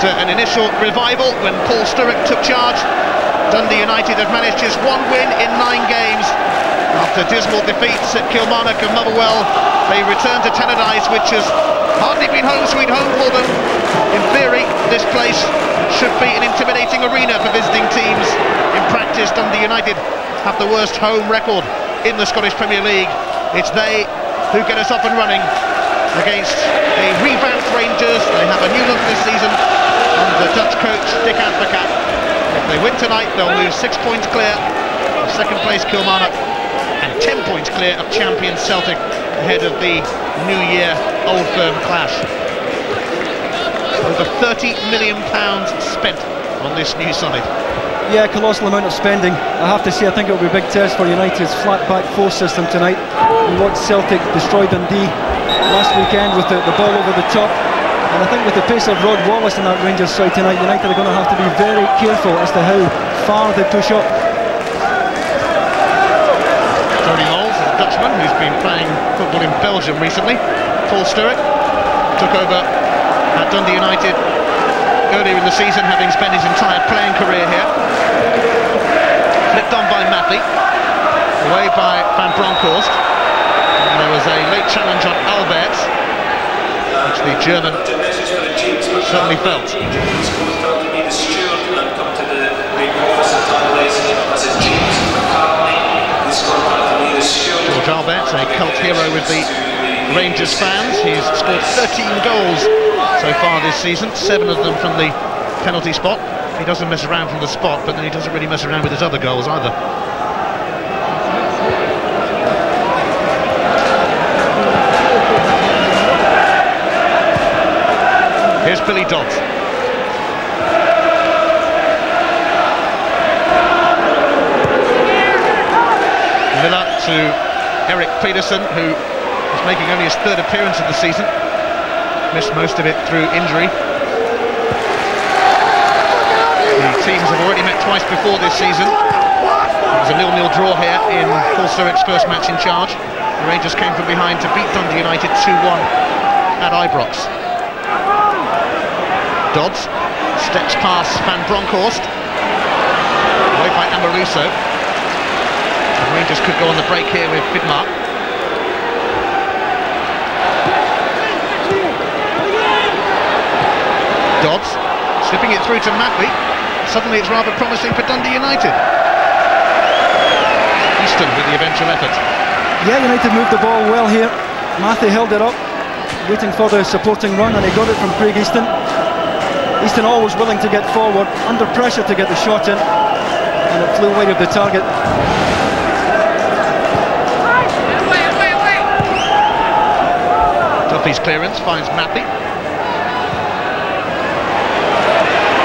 After an initial revival when Paul Sturrock took charge, Dundee United have managed just one win in nine games. After dismal defeats at Kilmarnock and Motherwell, they return to Tannadice, which has hardly been home sweet home for them. In theory, this place should be an intimidating arena for visiting teams. In practice, Dundee United have the worst home record in the Scottish Premier League. It's they who get us up and running against a revamped Rangers. They have a new look this season under Dutch coach Dick Advocaat. If they win tonight, they'll move six points clear of second place Kilmarnock and 10 points clear of champion Celtic ahead of the New Year Old Firm clash. Over 30 million pounds spent on this new side. Yeah, colossal amount of spending. I have to say, I think it will be a big test for United's flat back four system tonight. We watched Celtic destroy Dundee last weekend with the, the ball over the top. And I think with the pace of Rod Wallace in that Rangers side tonight, United are going to have to be very careful as to how far they push up. Tony Moles, a Dutchman who's been playing football in Belgium recently. Paul Stewart took over at Dundee United earlier in the season, having spent his entire playing career here. Flipped on by Mathie, away by Van Bronckhorst. And there was a late challenge on Albertz, which the German certainly felt. George Albertz, a cult hero with the Rangers fans. He's scored 13 goals so far this season, seven of them from the penalty spot. He doesn't mess around from the spot, but then he doesn't really mess around with his other goals either. Billy Dodds. Miller to Erik Pedersen, who is making only his third appearance of the season. Missed most of it through injury. The teams have already met twice before this season. It was a nil-nil draw here in Paul Sturrock's first match in charge. The Rangers came from behind to beat Dundee United 2-1 at Ibrox. Dodds steps past Van Bronckhorst. Away by Amoruso. Rangers could go on the break here with Vidmar. Dodds slipping it through to Mathie. Suddenly it's rather promising for Dundee United. Easton with the eventual effort. Yeah, United moved the ball well here. Mathie held it up, waiting for the supporting run, and he got it from Craig Easton. Easton always willing to get forward, under pressure to get the shot in, and it flew wide of the target. Duffy's clearance finds Mathie.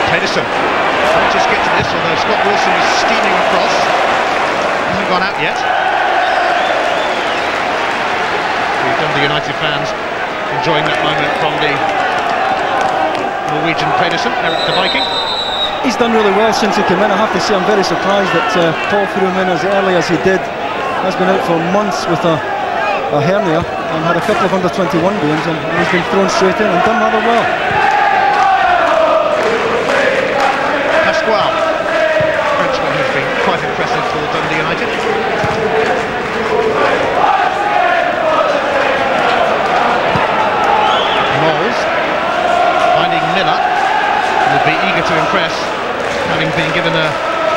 Pedersen might just get to this, although Scott Wilson is steaming across. Hasn't gone out yet. We've done the United fans enjoying that moment from the Norwegian Pedersen, Erik the Viking. He's done really well since he came in. I have to say I'm very surprised that uh, Paul threw him in as early as he did. Has been out for months with a, a hernia and had a couple of under 21 games and, and he's been thrown straight in and done rather well. Pasquale, Frenchman who's been quite impressive for Dundee United. Moles finding Miller, who will be eager impress, having been given a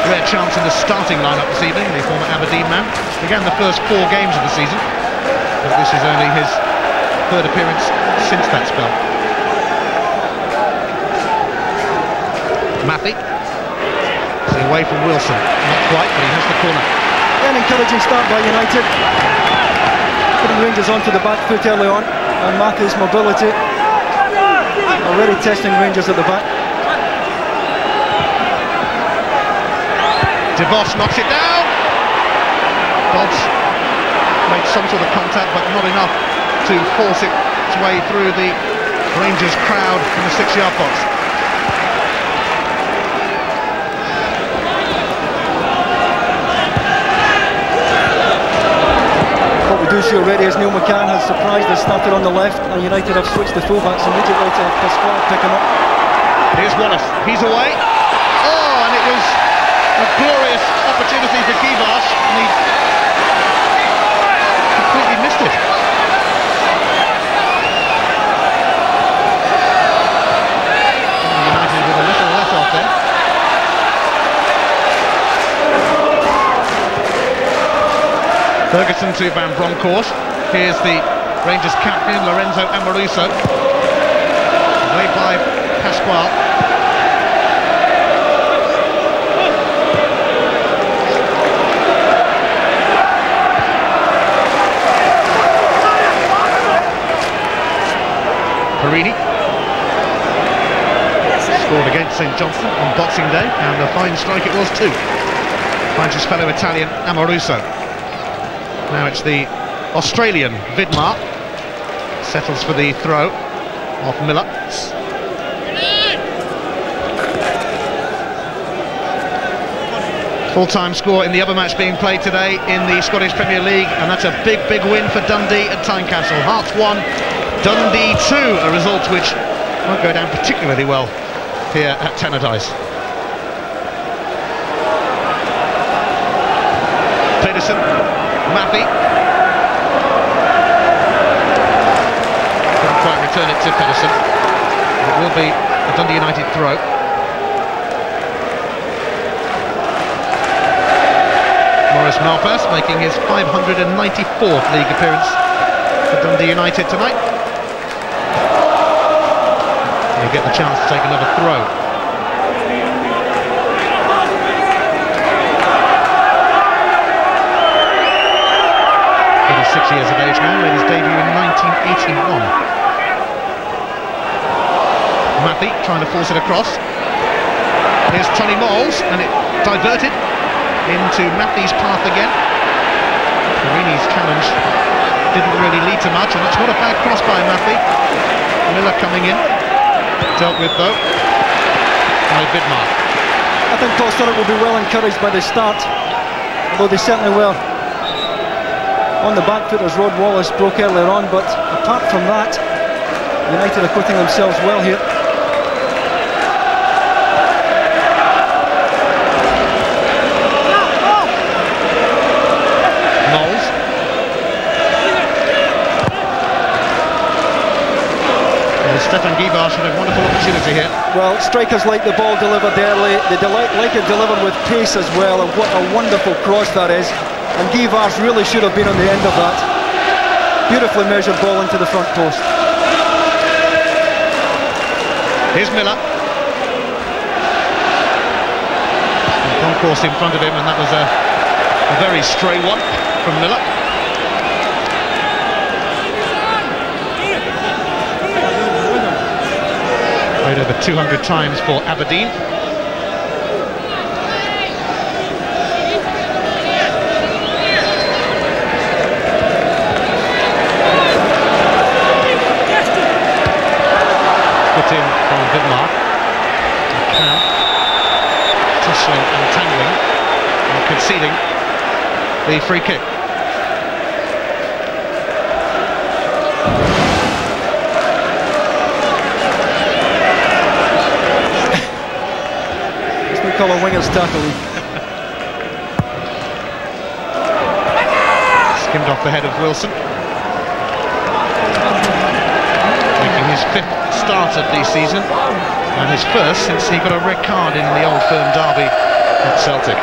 rare chance in the starting lineup this evening, the former Aberdeen man. Began the first four games of the season, but this is only his third appearance since that spell. Mathie See away from Wilson. Not quite, but he has the corner. An encouraging start by United. Putting Rangers onto the back foot early on. And Matthew's mobility. Already testing Rangers at the back. DeVos knocks it down. Dodds made some sort of contact, but not enough to force it its way through the Rangers crowd in the six-yard box. What we do see already is Neil McCann has surprised us, started on the left, and United have switched the fullbacks immediately to Pasquale picking up. Here's Wallace. He's away. Oh, and it was a glorious opportunity for Guivarc'h, and he completely missed it. United with a little. Ferguson to Van Bronckhorst. Here's the Rangers captain, Lorenzo Amoruso. Played by Pascual. Porrini. Scored against St Johnstone on Boxing Day, and a fine strike it was too. Finds his fellow Italian Amoruso. Now it's the Australian Vidmar. Settles for the throw off Miller. Full-time score in the other match being played today in the Scottish Premier League, and that's a big, big win for Dundee at Tynecastle. Hearts 1, Dundee 2, a result which won't go down particularly well here at Tannadice. Pedersen, Mathie. Couldn't quite return it to Pedersen. It will be a Dundee United throw. Maurice Malpas making his 594th league appearance for Dundee United tonight he'll get the chance to take another throw. Six years of age now, made his debut in 1981. Mathie trying to force it across. Here's Tony Moles, and it diverted into Mathie's path again. Porrini's challenge didn't really lead to much, and that's not a bad cross by Mathie. Miller coming in dealt with though by Vidmar. I think Paul will be well encouraged by the start, although they certainly were on the back foot as Rod Wallace broke earlier on, but apart from that, United are putting themselves well here. Stefan Guivarc'h had a wonderful opportunity here. Well, strikers like the ball delivered early, they like it delivered with pace as well, and what a wonderful cross that is. And Guivarc'h really should have been on the end of that. Beautifully measured ball into the front post. Here's Miller. Concourse in front of him, and that was a, a very stray one from Miller. Played over 200 times for Aberdeen. Put in from Vidmar. Camp. Tussling and tangling and conceding the free kick. Call a winger's tackle. Skimmed off the head of Wilson. Making his fifth start of the season and his first since he got a red card in the old firm derby at Celtic.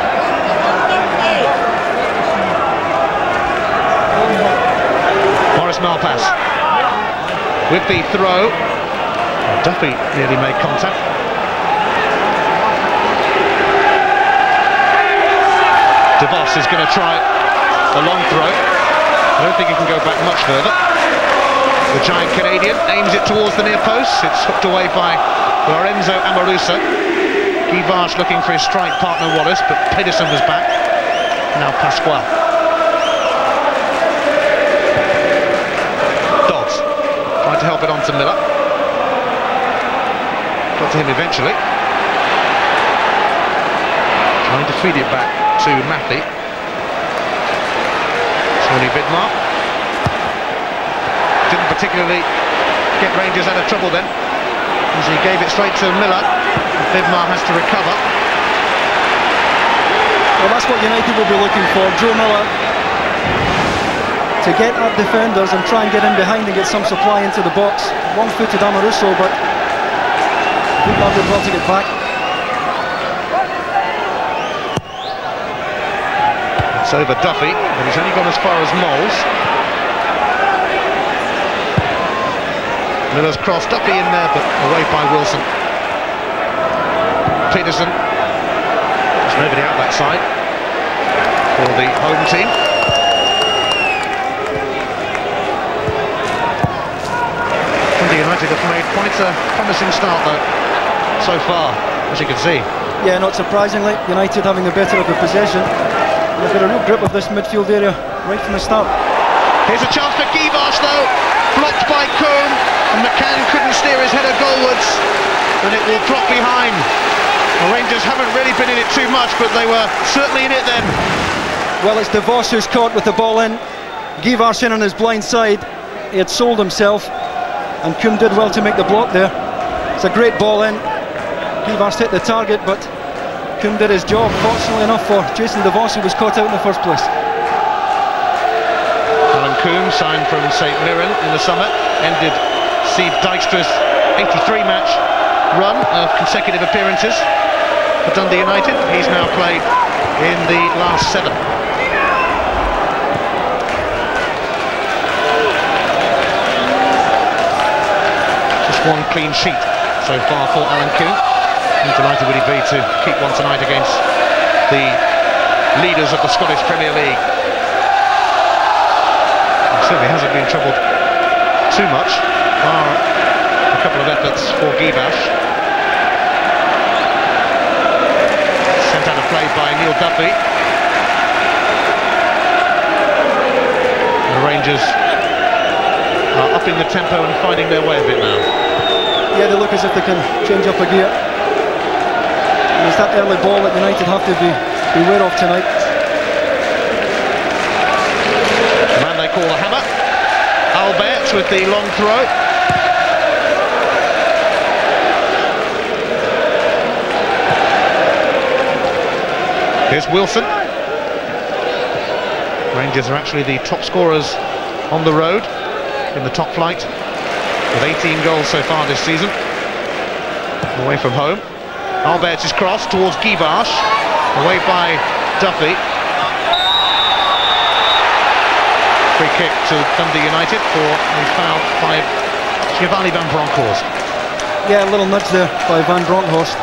Maurice Malpas with the throw. Duffy nearly made contact. De Vos is going to try a long throw. I don't think he can go back much further. The giant Canadian aims it towards the near post. It's hooked away by Lorenzo Amoruso. Guivarc'h looking for his strike partner Wallace, but Pedersen was back. Now Pascual. Dodds tried to help it on to Miller. Got to him eventually. Trying to feed it back to Mathie. Tony Vidmar. Didn't particularly get Rangers out of trouble then. as he gave it straight to Miller. Vidmar has to recover. Well, that's what United will be looking for. Joe Miller to get at defenders and try and get in behind and get some supply into the box. One-footed Amoruso, but Vidmar did well to get back. It's over Duffy, but he's only gone as far as Mols. Miller's crossed Duffy in there, but away by Wilson. Pedersen. There's nobody out that side for the home team. Dundee United have made quite a promising start though, so far, as you can see. Yeah, not surprisingly, United having the better of the possession. They've got a real grip of this midfield area right from the start. Here's a chance for Guivarc'h though, blocked by Combe, and McCann couldn't steer his header goalwards, and it will drop behind. The Rangers haven't really been in it too much, but they were certainly in it then. Well, it's De Vos who's caught with the ball in. Guivarc'h in on his blind side. He had sold himself, and Combe did well to make the block there. It's a great ball in. Guivarc'h hit the target, but Did his job, fortunately enough for Jason De Vos, who was caught out in the first place. Alan Combe, signed from St Mirren in the summer, ended Sieb Dijkstra's 83 match run of consecutive appearances for Dundee United. He's now played in the last seven. Just one clean sheet so far for Alan Combe. How delighted would he be to keep one tonight against the leaders of the Scottish Premier League? He certainly hasn't been troubled too much, bar a couple of efforts for Guivarc'h. Sent out of play by Neil Duffy. The Rangers are upping the tempo and finding their way a bit now. Yeah, they look as if they can change up a gear. And it's that early ball that United have to be beware of tonight. The man they call the hammer. Albertz with the long throw. Here's Wilson. Rangers are actually the top scorers on the road in the top flight with 18 goals so far this season away from home. Albertz is crossed towards Guivarc'h, away by Duffy. Free kick to Dundee United for a foul by Giovanni Van Bronckhorst. Yeah, a little nudge there by Van Bronckhorst.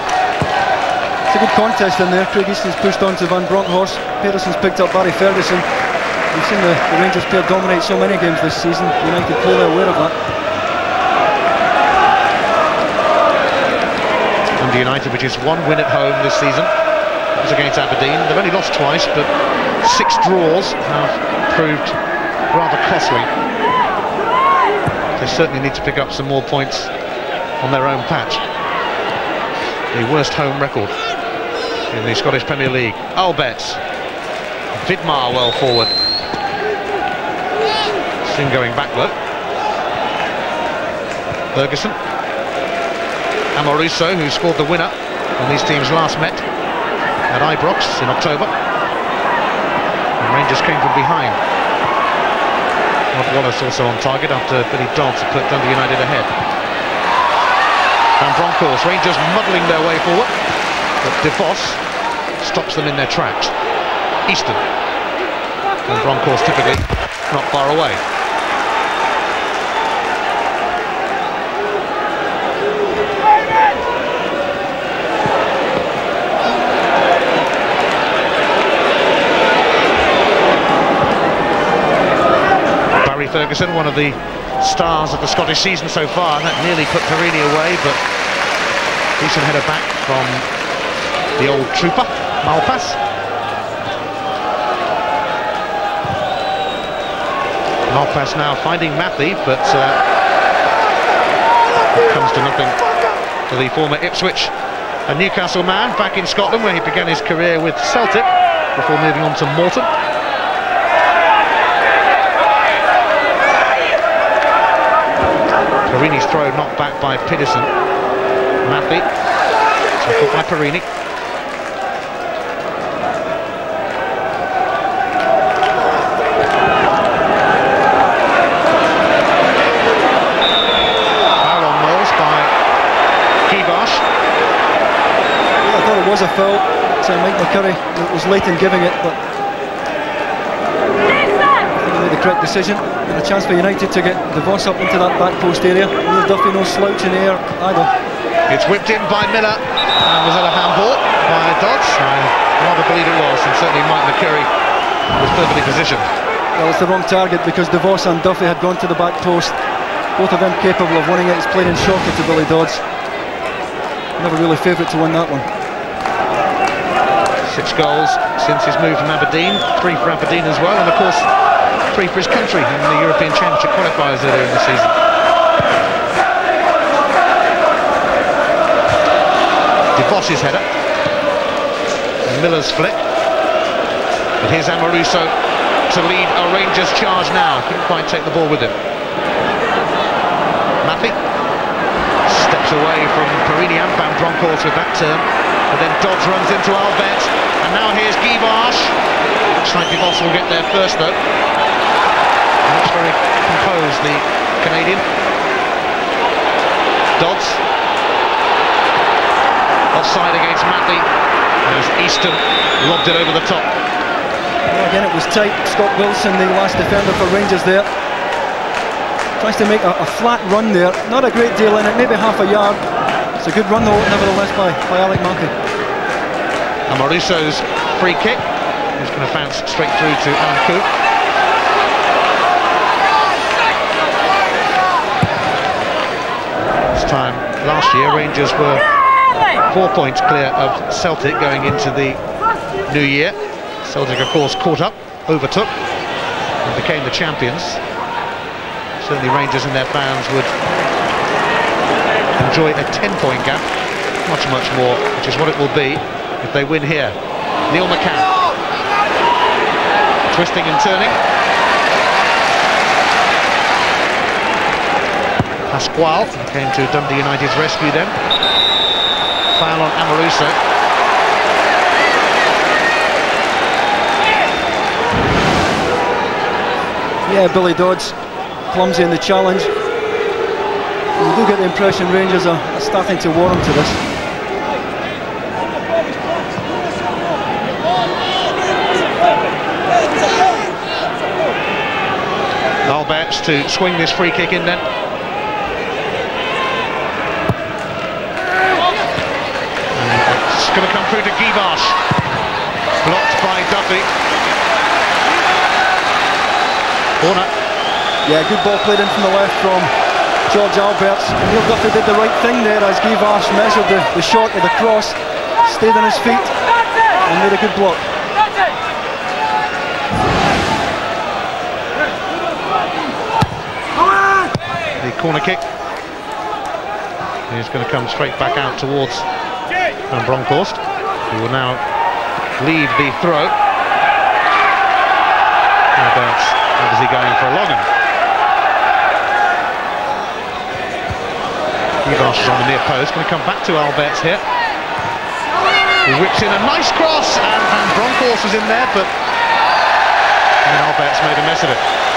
It's a good contest in there. Craig Easton's pushed on to Van Bronckhorst. Pedersen's picked up Barry Ferguson. We've seen the, the Rangers player dominate so many games this season. United clearly aware of that. Dundee United, which is one win at home this season. It was against Aberdeen. They've only lost twice, but six draws have proved rather costly. They certainly need to pick up some more points on their own patch. The worst home record in the Scottish Premier League. Albertz. Vidmar well forward. Soon going back though. Ferguson. Amoruso, who scored the winner when these teams last met at Ibrox in October. And Rangers came from behind. Rod Wallace also on target after Billy Dodds put Dundee United ahead. Van Bronckhorst, Rangers muddling their way forward, but De Vos stops them in their tracks. Easton. And Bronckhorst typically not far away. Ferguson, one of the stars of the Scottish season so far. And that nearly put Porrini away, but decent header back from the old trooper, Malpas. Malpas now finding Mathie, but uh, comes to nothing for the former Ipswich a Newcastle man back in Scotland where he began his career with Celtic before moving on to Morton. Porrini's throw knocked back by Pedersen. Mathie, tackled by Porrini. On Moles by. Yeah, I thought it was a foul. So Mike McCurry was late in giving it, but he made the correct decision. And a chance for United to get DeVos up into that back post area. Neil Duffy no slouch in the air either. It's whipped in by Miller. And was that a handball by Dodds? I rather believe it was, and certainly Mike McCurry was perfectly positioned. Well, it's the wrong target because DeVos and Duffy had gone to the back post. Both of them capable of winning it. It's played in shorter to Billy Dodds. Never really favourite to win that one. Six goals since his move from Aberdeen, three for Aberdeen as well, and of course three for his country in the European Championship qualifiers earlier in the season. DeVos's header. And Miller's flick. But here's Amoruso to lead a Rangers charge now. Couldn't quite take the ball with him. Mathie steps away from Porrini and Van Bronckhorst with that turn. But then Dodds runs into Albertz. And now here's Guy Like DeVos will get there first though. Looks very composed, the Canadian. Dodds. Offside against Mathie. As Easton lobbed it over the top. Well, again, it was tight. Scott Wilson, the last defender for Rangers there. Tries to make a, a flat run there. Not a great deal in it, maybe half a yard. It's a good run though, nevertheless, by, by Alec Mathie. Amoruso's free kick. He's going to bounce straight through to Alan Combe. This time last year, Rangers were four points clear of Celtic going into the new year. Celtic, of course, caught up, overtook, and became the champions. Certainly Rangers and their fans would enjoy a 10-point gap, much, much more, which is what it will be if they win here. Neil McCann. Twisting and turning. Pasquale came to Dundee United's rescue then. Foul on Amoruso. Yeah, Billy Dodds, clumsy in the challenge. You do get the impression Rangers are starting to warm to this. Albertz to swing this free kick in then. It's going to come through to Guivarc'h. Blocked by Duffy. Corner. Yeah, good ball played in from the left from George Albertz. And Neil Duffy did the right thing there as Guivarc'h measured the, the shot of the cross, stayed on his feet and made a good block. Corner kick. He's going to come straight back out towards Van Bronckhorst, who will now lead the throw. Albertz, obviously going for a long one. Is on the near post, going to come back to Albertz here. He whips in a nice cross, and Van Bronckhorst was in there, but and Albertz made a mess of it.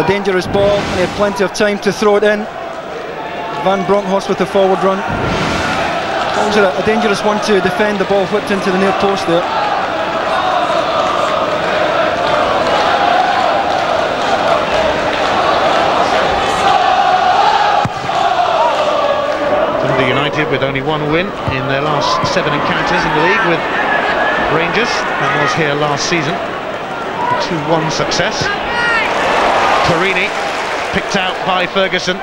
A dangerous ball. He had plenty of time to throw it in. Van Bronckhorst with the forward run. Always a, a dangerous one to defend the ball whipped into the near post there. United with only one win in their last seven encounters in the league with Rangers. That was here last season. A 2-1 success. Porrini picked out by Ferguson.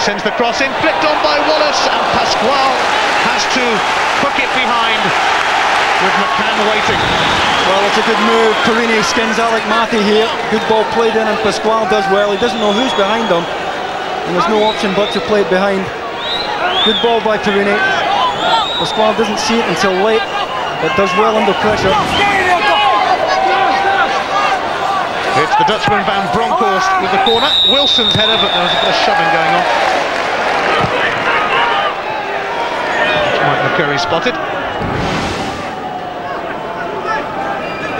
Sends the cross in, flicked on by Wallace, and Pasquale has to hook it behind with McCann waiting. Well, it's a good move. Porrini skins Alec Mathie here. Good ball played in, and Pasquale does well. He doesn't know who's behind him, and there's no option but to play it behind. Good ball by Porrini. Pasquale doesn't see it until late, but does well under pressure. It's the Dutchman Van Bronckhorst with the corner. Wilson's header, but there was a bit of shoving going on. Mike McCurry spotted.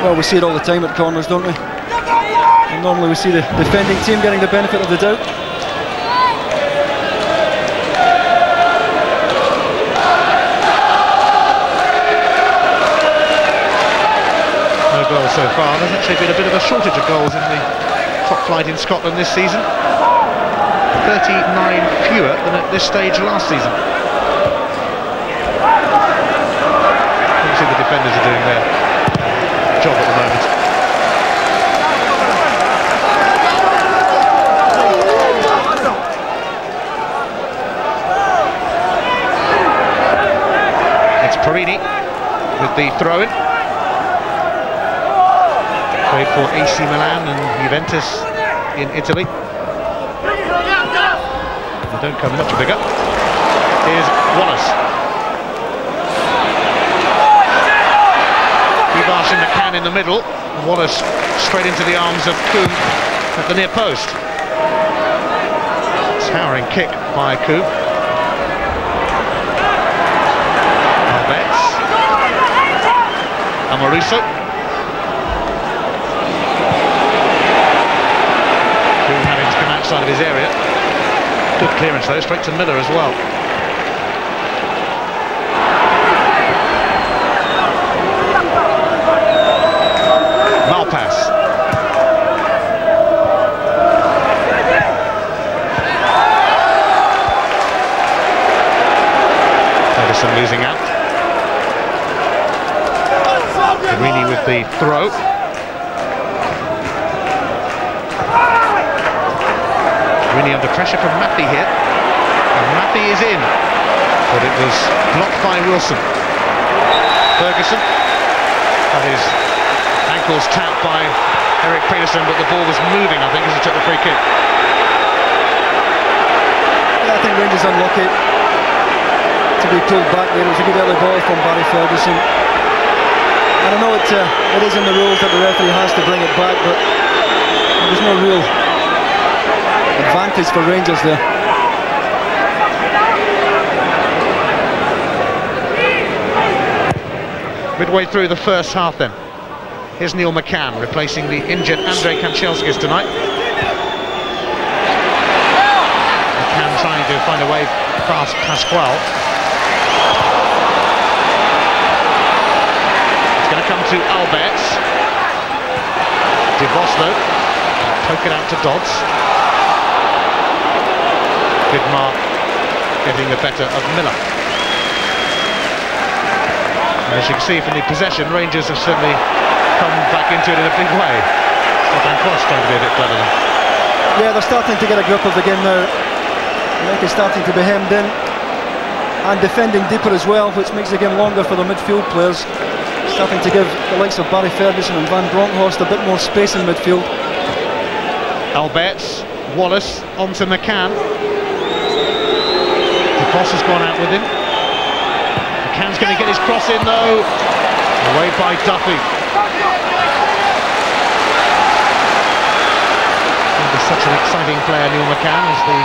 Well, we see it all the time at corners, don't we? And normally we see the defending team getting the benefit of the doubt. Actually been a bit of a shortage of goals in the top flight in Scotland this season. 39 fewer than at this stage last season. Obviously the defenders are doing their job at the moment. It's Porrini with the throw-in. Played for AC Milan and Juventus in Italy. They don't come much bigger. Here's Wallace. Guivarc'h and McCann in the middle. Wallace straight into the arms of Combe at the near post. Towering kick by Combe. Amoruso. Combe having to come outside of his area. Good clearance though, straight to Miller as well. Malpas. Pedersen losing out. Porrini with the throw. Porrini under pressure from Mathie here. And Mathie is in. But it was blocked by Wilson. Ferguson had his ankles tapped by Erik Pedersen, but the ball was moving, I think, as he took the free kick. Yeah, I think Rangers unlucky to be pulled back there. It was a good early ball from Barry Ferguson. I know it, uh, it is in the rules that the referee has to bring it back, but there was no real advantage for Rangers there. Midway through the first half then. Here's Neil McCann replacing the injured Andrei Kanchelskis tonight. McCann trying to find a way past Pasquale. It's going to come to Albertz. De Vos though, poke it out to Dodds. Vidmar getting the better of Miller. As you can see from the possession, Rangers have certainly come back into it in a big way. Stefan Klos trying to be a bit clever. Yeah, they're starting to get a grip of the game now. I think it's starting to be hemmed in and defending deeper as well, which makes the game longer for the midfield players. Starting to give the likes of Barry Ferguson and Van Bronckhorst a bit more space in midfield. Albertz, Wallace onto McCann. The boss has gone out with him. McCann's going to get his cross in though. Away by Duffy. He's such an exciting player, Neil McCann, as the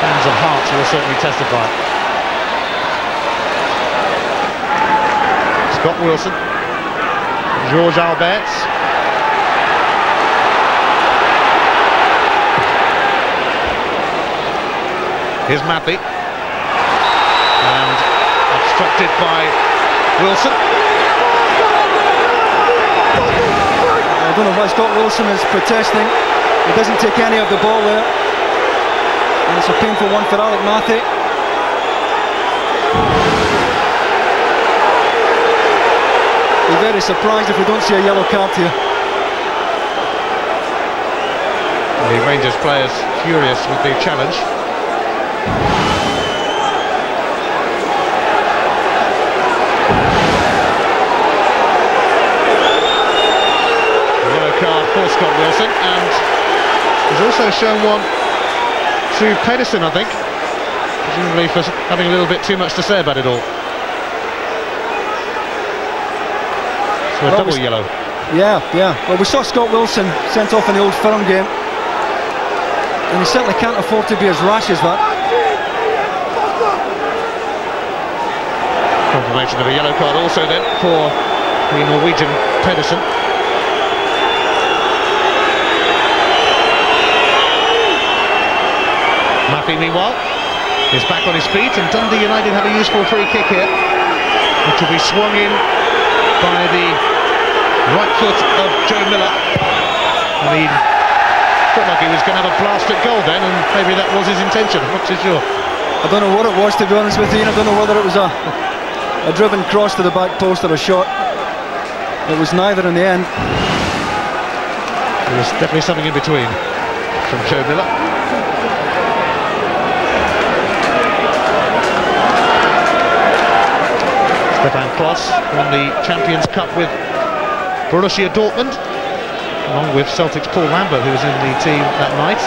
fans of Hearts will certainly testify. Scott Wilson, George Albertz. Here's Mappy. Obstructed by Wilson. I don't know why Scott Wilson is protesting. He doesn't take any of the ball there. And it's a painful one for Alec Mathie. Be very surprised if we don't see a yellow card here. The Rangers players furious with the challenge. Yellow card for Scott Wilson and he's also shown one to Pedersen I think presumably for having a little bit too much to say about it all. So a Well, double we- yellow. Yeah, yeah. Well, we saw Scott Wilson sent off in the Old Firm game. And he certainly can't afford to be as rash as that. Confirmation of a yellow card also then for the Norwegian Pedersen. Mathie, meanwhile, is back on his feet, and Dundee United have a useful free kick here, which will be swung in by the right foot of Joe Miller. And he looked like he was going to have a blast at goal then, and maybe that was his intention, I'm not too sure. I don't know what it was, to be honest with you. I don't know whether it was a, a driven cross to the back post or a shot. It was neither in the end. There was definitely something in between from Joe Miller. Stefan Klos won the Champions Cup with Borussia Dortmund, along with Celtic's Paul Lambert, who was in the team that night.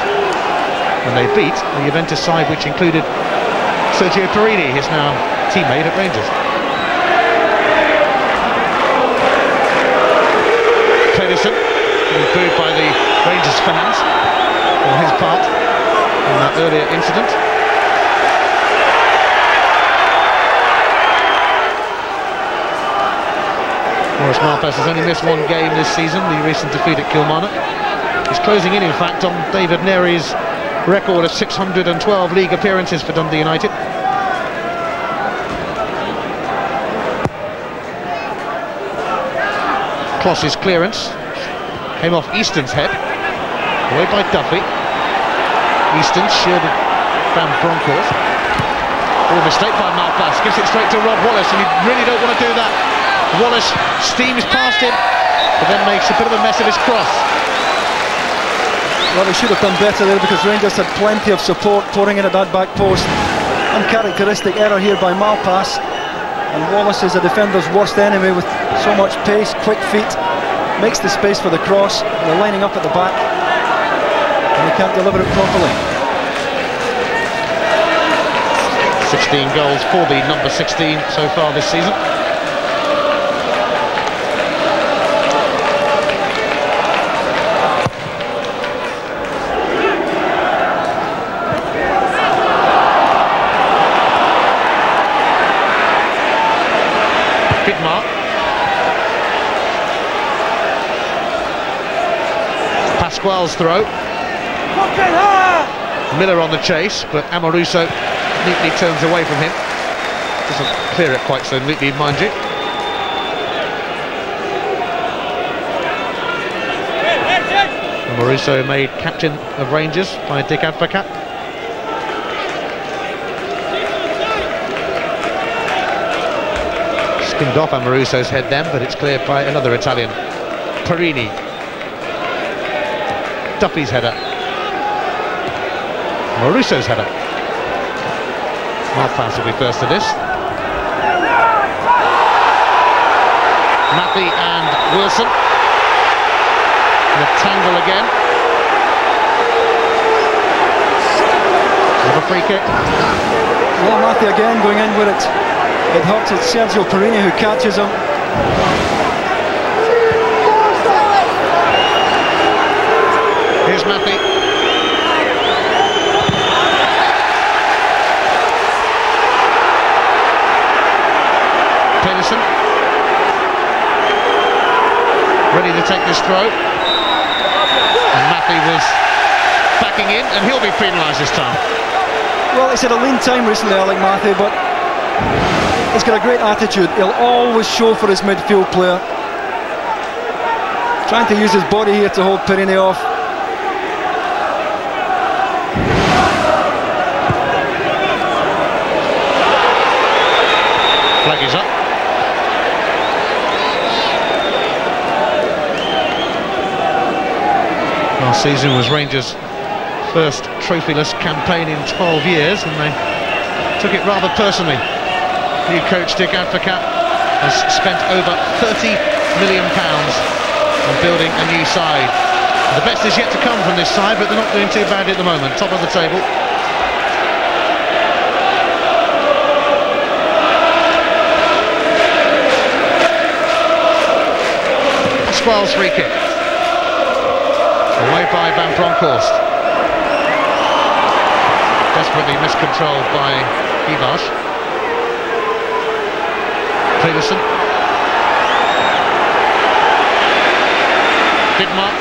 And they beat the Juventus side, which included Sergio Porrini, his now teammate at Rangers. Pedersen, improved by the Rangers fans for his part in that earlier incident. Maurice Malpas has only missed one game this season, the recent defeat at Kilmarnock. He's closing in, in fact, on David Narey's record of 612 league appearances for Dundee United. Klos's clearance came off Easton's head, away by Duffy. Easton shielded Van Bronckhorst. Oh, mistake by Malpas, gives it straight to Rod Wallace, and you really don't want to do that. Wallace steams past him, but then makes a bit of a mess of his cross. Well, they should have done better there because Rangers had plenty of support pouring in at that back post. Uncharacteristic error here by Malpas. And Wallace is a defender's worst enemy with so much pace, quick feet. Makes the space for the cross. They're lining up at the back. And they can't deliver it properly. 16 goals for the number 16 so far this season. Vidmar. Pasquale's throw. Miller on the chase, but Amoruso neatly turns away from him. Doesn't clear it quite so neatly, mind you. Amoruso made captain of Rangers by Dick Advocaat. Skinned off Amoruso's head then, but it's cleared by another Italian, Porrini. Duffy's header. Maruso's header. Malpas will be first to this. Mathie and Wilson. The tangle again. Another free kick. Well, Mathie again going in with it. It hurts. It's Sergio Porrini who catches him. Here's Mathie. Pedersen. Ready to take this throw. And Mathie was backing in, and he'll be penalised this time. Well, he's had a lean time recently, Alec Mathie, but he's got a great attitude. He'll always show for his midfield player. Trying to use his body here to hold Porrini off. Flag is up. Season was Rangers' first trophyless campaign in 12 years, and they took it rather personally. New coach Dick Advocaat has spent over 30 million pounds on building a new side. The best is yet to come from this side, but they're not doing too bad at the moment. Top of the table. Pasquale's free kick. Away by Van Bronckhorst. Desperately miscontrolled by Guivarc'h. Pedersen. Vidmar.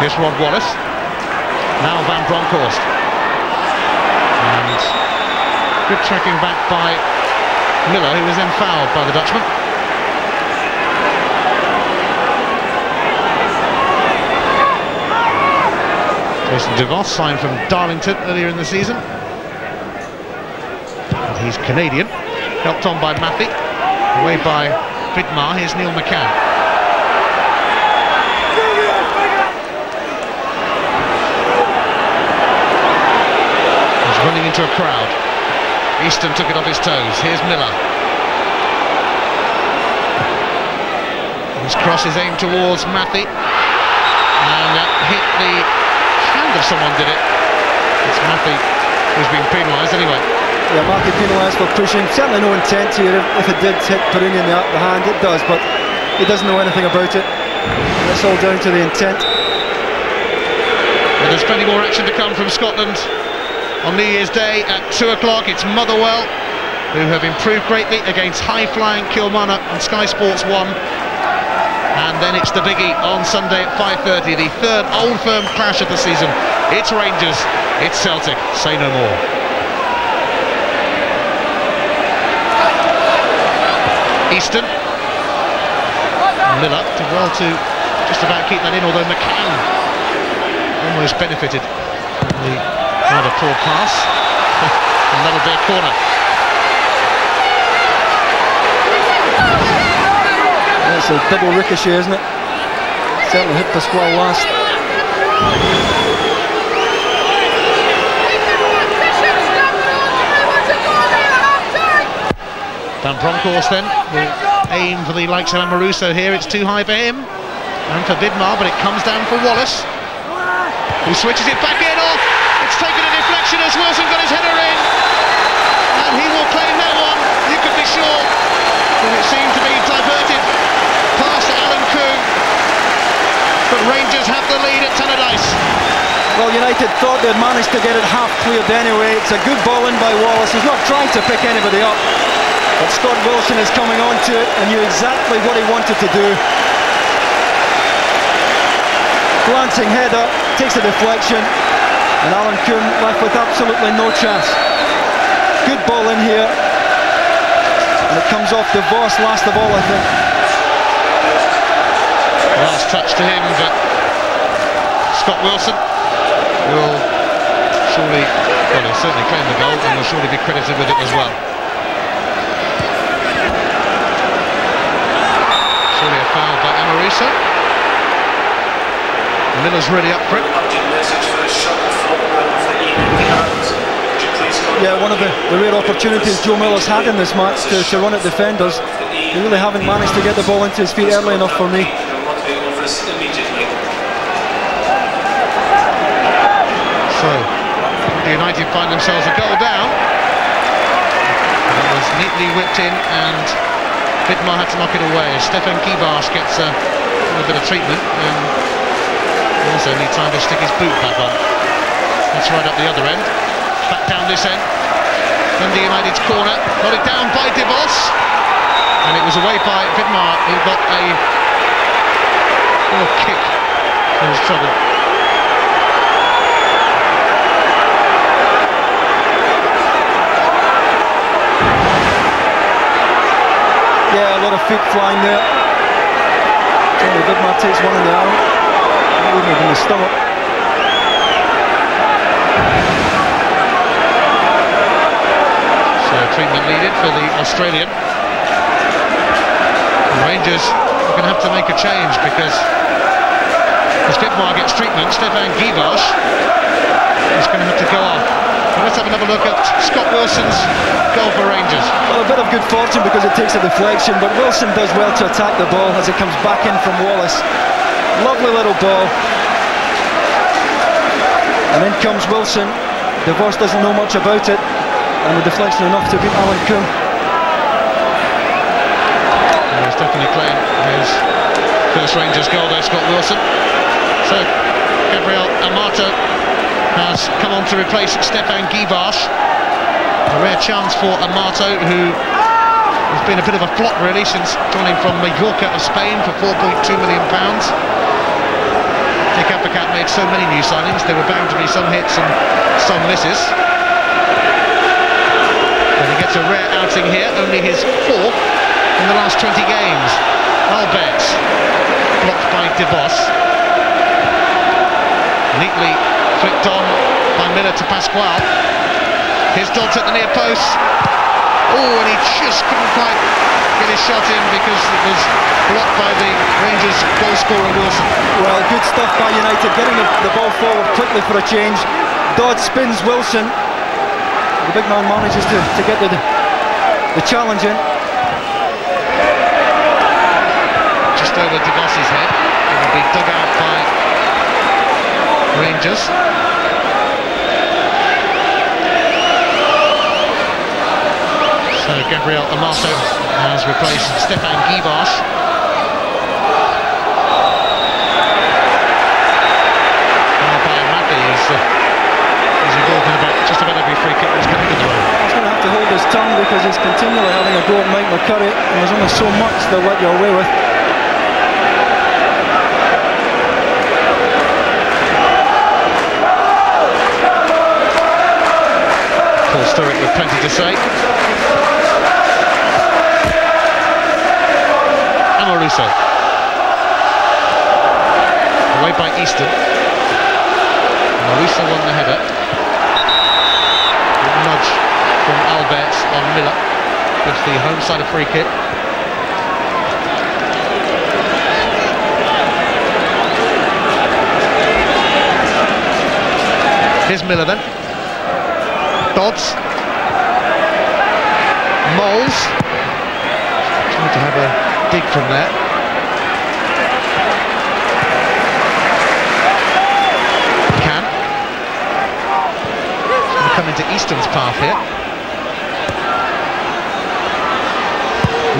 Here's Rod Wallace. Bronckhorst. And good tracking back by Miller, who was then fouled by the Dutchman. Jason De Vos signed from Darlington earlier in the season. And he's Canadian, helped on by Mathie, away by Vidmar. Here's Neil McCann. He's running into a crowd. Easton took it off his toes. Here's Miller. His cross is aimed towards Mathie. And that hit the hand of someone, did it? It's Mathie who's being penalised anyway. Yeah, Mathie penalised for pushing. Certainly no intent here. If, if it did hit Porrini in the, the hand, it does, but he doesn't know anything about it. And it's all down to the intent. And there's plenty more action to come from Scotland on New Year's Day at 2 o'clock. It's Motherwell, who have improved greatly against high-flying Kilmarnock on Sky Sports 1. And then it's the biggie on Sunday at 5.30, the third Old Firm clash of the season. It's Rangers, it's Celtic, say no more. Easton. Miller did well to just about keep that in, although McCann almost benefited the rather poor pass. and that'll be a corner. That's a double ricochet, isn't it? Certainly hit Pasquale last. Van Bronckhorst then will aim for the likes of Amoruso here. It's too high for him and for Vidmar, but it comes down for Wallace, who switches it back in. It's taken a deflection as Wilson got his header in, and he will claim that one. You could be sure, but it seemed to be diverted past Alan Combe. But Rangers have the lead at Tannadice. Well, United thought they'd managed to get it half cleared anyway. It's a good ball in by Wallace. He's not trying to pick anybody up. But Scott Wilson is coming on to it and knew exactly what he wanted to do. Glancing header, takes a deflection, and Alan Combe left with absolutely no chance. Good ball in here, and it comes off De Vos last of all, I think. Last touch to him, but Scott Wilson will surely, well, he'll certainly claim the goal and will surely be credited with it as well. Surely a foul by Amoruso. Miller's really up for it. Yeah, one of the, the rare opportunities Joe Miller's had in this match to, to run at defenders. They really haven't managed to get the ball into his feet early enough for me. So, the United find themselves a goal down. It was neatly whipped in and Vidmar had to knock it away. Stefan Guivarc'h gets a little bit of treatment and also needs time to stick his boot back on. That's right up the other end. Back down this end. Dundee United's corner. Got it down by De Vos. And it was away by Vidmar who got a little kick in his trouble. Yeah, a lot of feet flying there. Vidmar takes one in the arm. Even in the stomach. So treatment needed for the Australian. The Rangers are going to have to make a change because as Vidmar gets treatment, Stefan Guivarc'h is going to have to go off. Let's have another look at Scott Wilson's goal for Rangers. Well, a bit of good fortune because it takes a deflection, but Wilson does well to attack the ball as it comes back in from Wallace. Lovely little ball. And in comes Wilson. DeVos doesn't know much about it. And the deflection enough to beat Alan Combe. He's definitely claimed his first Rangers goal there, Scott Wilson. So, Gabriel Amato has come on to replace Stefan Guivarc'h. A rare chance for Amato, who has been a bit of a flop really since joining from Mallorca of Spain for 4.2 million pounds. Dick Advocaat made so many new signings, there were bound to be some hits and some misses. Gets a rare outing here, only his fourth in the last 20 games. Albertz, blocked by DeVos. Neatly flicked on by Miller to Pascual. His Dodds at the near post. Oh, and he just couldn't quite get his shot in because it was blocked by the Rangers goal scorer Wilson. Well, good stuff by United, getting the ball forward quickly for a change. Dodd spins Wilson. The big man manages to, to get the, the challenge in. Just over DeVos's head. It will be dug out by Rangers. So Gabriel Amato has replaced Stefan Guivarc'h. Tongue because he's continually having a go at Mike McCurry, and there's only so much they'll let you away with. Paul Sturrock with plenty to say. Amoruso. Away by Easton. Amoruso won the header. Good nudge from Albertz on Miller. Gives the home side a free kick. Here's Miller then. Dodds. Moles. Trying to have a dig from there. Can. Come into Easton's path here.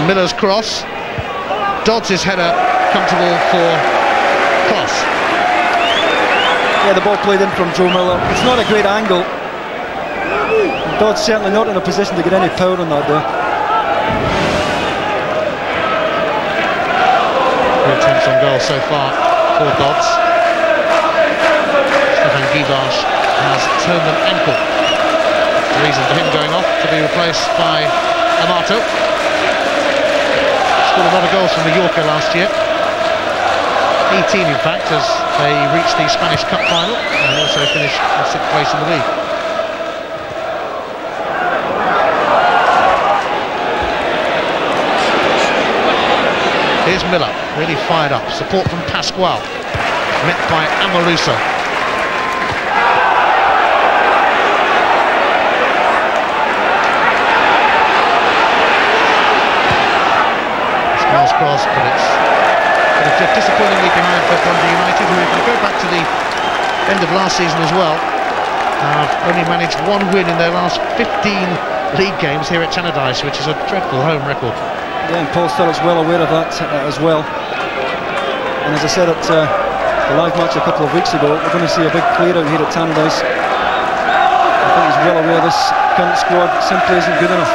Miller's cross. Dodds' header comfortable for Cross. Yeah, the ball played in from Joe Miller. It's not a great angle. Dodd's certainly not in a position to get any power on that there. Two attempts on goal so far for Dodds. Stefan Guivarc'h has turned an ankle. The reason for him going off to be replaced by Amato. Scored a lot of goals from Mallorca last year. 18 in fact as they reached the Spanish Cup final and also finished in sixth place in the league. Here's Miller, really fired up. Support from Pascual, met by Amoruso. Smells cross, but it's but it's disappointingly behind for Dundee United, who, if you go back to the end of last season as well, have only managed one win in their last 15 league games here at Tannadice, which is a dreadful home record. Yeah, and Paul Sturrock's well aware of that uh, as well. And as I said at uh, the live match a couple of weeks ago, we're going to see a big clear out here at Tannadice. I think he's well aware this current squad simply isn't good enough.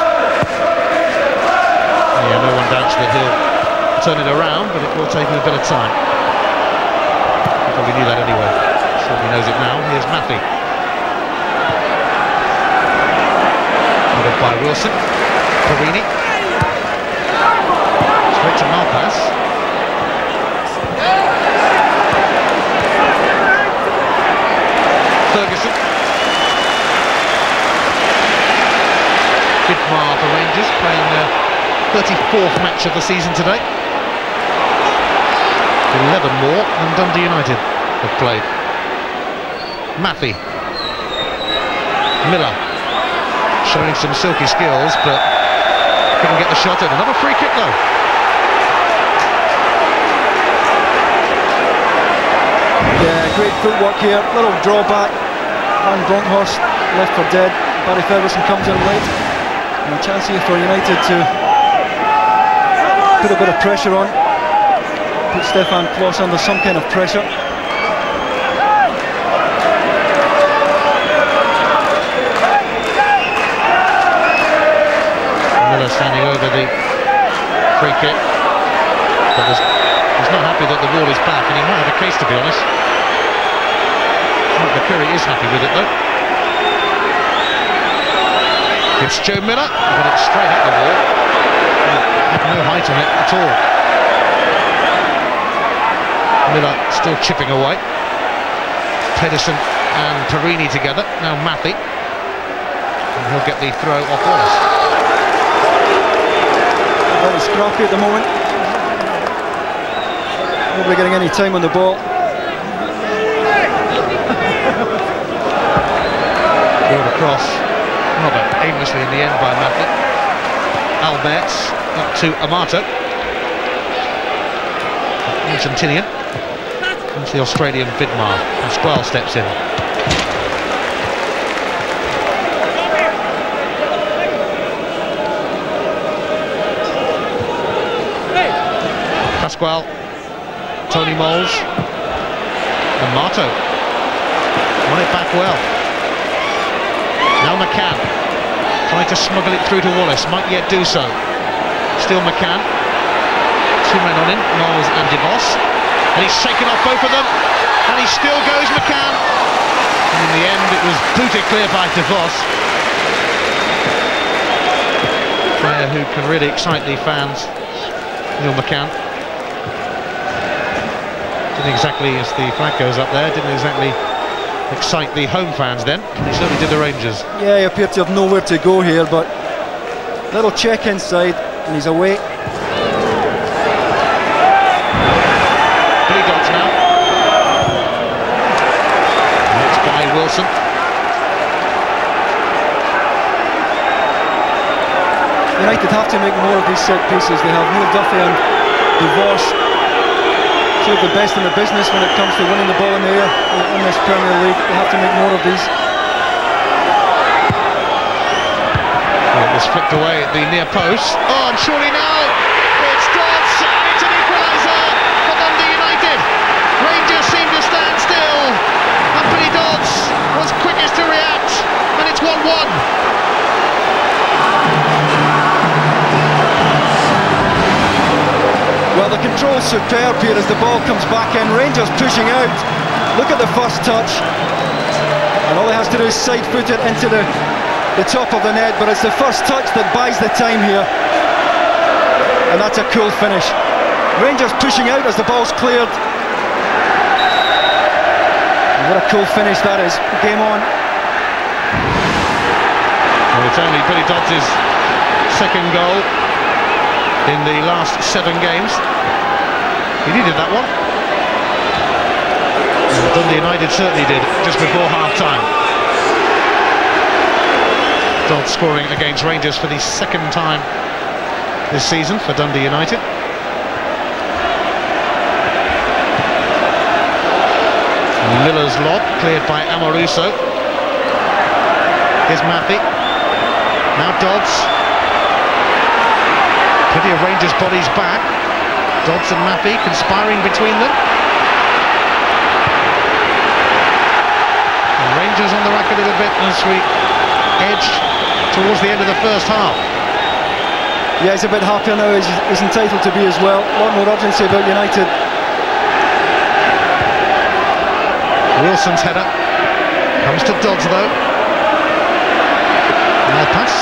Yeah, no one doubts that he'll turn it around, but it will take him a bit of time. He probably knew that anyway. Certainly knows it now. Here's Mathie. Up by Wilson. Porrini. Straight to Malpas. Ferguson. Vidmar for Rangers playing their 34th match of the season today. 11 more than Dundee United have played. Mathie. Miller showing some silky skills, but couldn't get the shot in. Another free kick though. Yeah, great footwork here. Little drawback. Van Bronckhorst left for dead. Barry Ferguson comes in late. And a chance here for United to put a bit of pressure on. Put Stefan Klos under some kind of pressure. Miller standing over the free kick. But he's not happy that the ball is back, and he might have a case to be honest. McCurry is happy with it though. It's Joe Miller, but it's straight at the wall. No height on it at all. Miller still chipping away. Pedersen and Porrini together. Now Mathie. And he'll get the throw off Wallace. Very scrappy at the moment. Nobody getting any time on the ball. Ball across. Rather aimlessly in the end by Mathie. Albertz up to Amato. Argentinian. Into the Australian Vidmar. And Squall steps in. Pascual, Tony Moles, and Mato. Won it back well. Now McCann, trying to smuggle it through to Wallace, might yet do so. Still McCann. Two men on him, Moles and DeVos. And he's shaken off both of them, and he still goes McCann. And in the end, it was booted clear by DeVos. Player who can really excite the fans, Neil McCann. Didn't exactly, as the flag goes up there, didn't exactly excite the home fans then. He certainly did the Rangers. Yeah, he appeared to have nowhere to go here, but little check inside, and he's away. Billy Dodds now. It's by Wilson. United have to make more of these set pieces. They have Neil Duffy and DeVos, two of the best in the business when it comes to winning the ball in the air in this Premier League. They have to make more of these. Well, it was flicked away at the near post. Oh, and surely now Control's superb here as the ball comes back in. Rangers pushing out. Look at the first touch. And all he has to do is side foot it into the, the top of the net, but it's the first touch that buys the time here. And that's a cool finish. Rangers pushing out as the ball's cleared. And what a cool finish that is. Game on. Well, it's only Billy Dodds' second goal in the last seven games. He needed that one. Dundee United certainly did, just before half-time. Dodds scoring against Rangers for the second time this season for Dundee United. Miller's lob, cleared by Amoruso. Here's Mathie. Now Dodds. Plenty of Rangers bodies back. Dodds and Mathie conspiring between them. And Rangers on the rack a little bit as we edge towards the end of the first half. Yeah, he's a bit happier now. He's, he's entitled to be as well. A lot more urgency about United. Wilson's header comes to Dodds though. Now pass.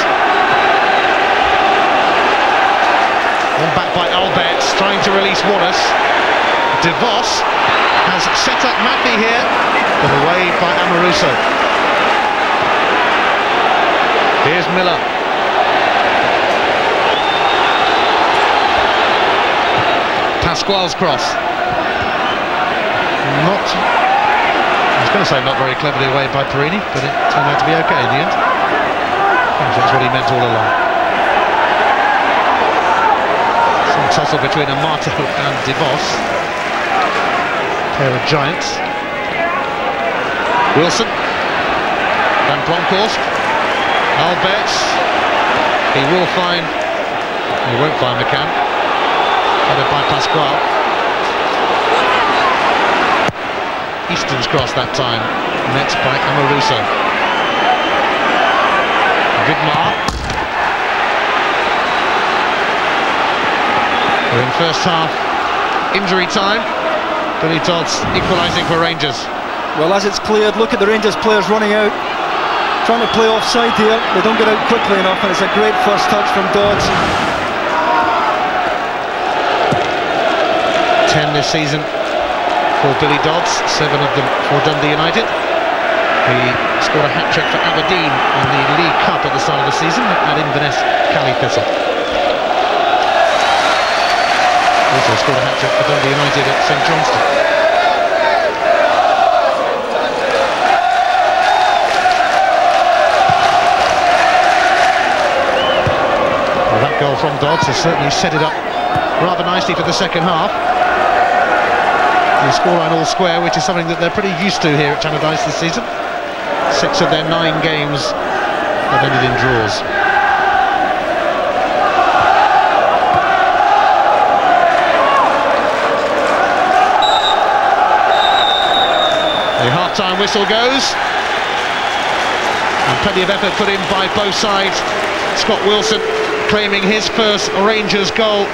One back by Albertz, trying to release Wallace. DeVos has set up Mathie here, but away by Amoruso. Here's Miller. Pasquale's cross. Not I was going to say not very cleverly away by Porrini, but it turned out to be okay in the end. That's what he meant all along. Some tussle between Amato and DeVos. Pair of giants. Wilson. Van Bronckhorst. Albertz. He will find... He won't find McCann. Headed by Pascual. Easton's cross that time. Met by Amoruso. Vidmar. We're in first half injury time. Billy Dodds equalising for Rangers. Well, as it's cleared, look at the Rangers players running out. Trying to play offside here. They don't get out quickly enough, and it's a great first touch from Dodds. Ten this season for Billy Dodds, seven of them for Dundee United. He scored a hat-trick for Aberdeen in the League Cup at the start of the season at Inverness Caley Thistle. Scored a hat-trick for Dundee United at St Johnstone. Well, that goal from Dodds has certainly set it up rather nicely for the second half. The scoreline all square, which is something that they're pretty used to here at Tannadice this season. Six of their nine games have ended in draws. Half-time whistle goes. And plenty of effort put in by both sides. Scott Wilson claiming his first Rangers goal.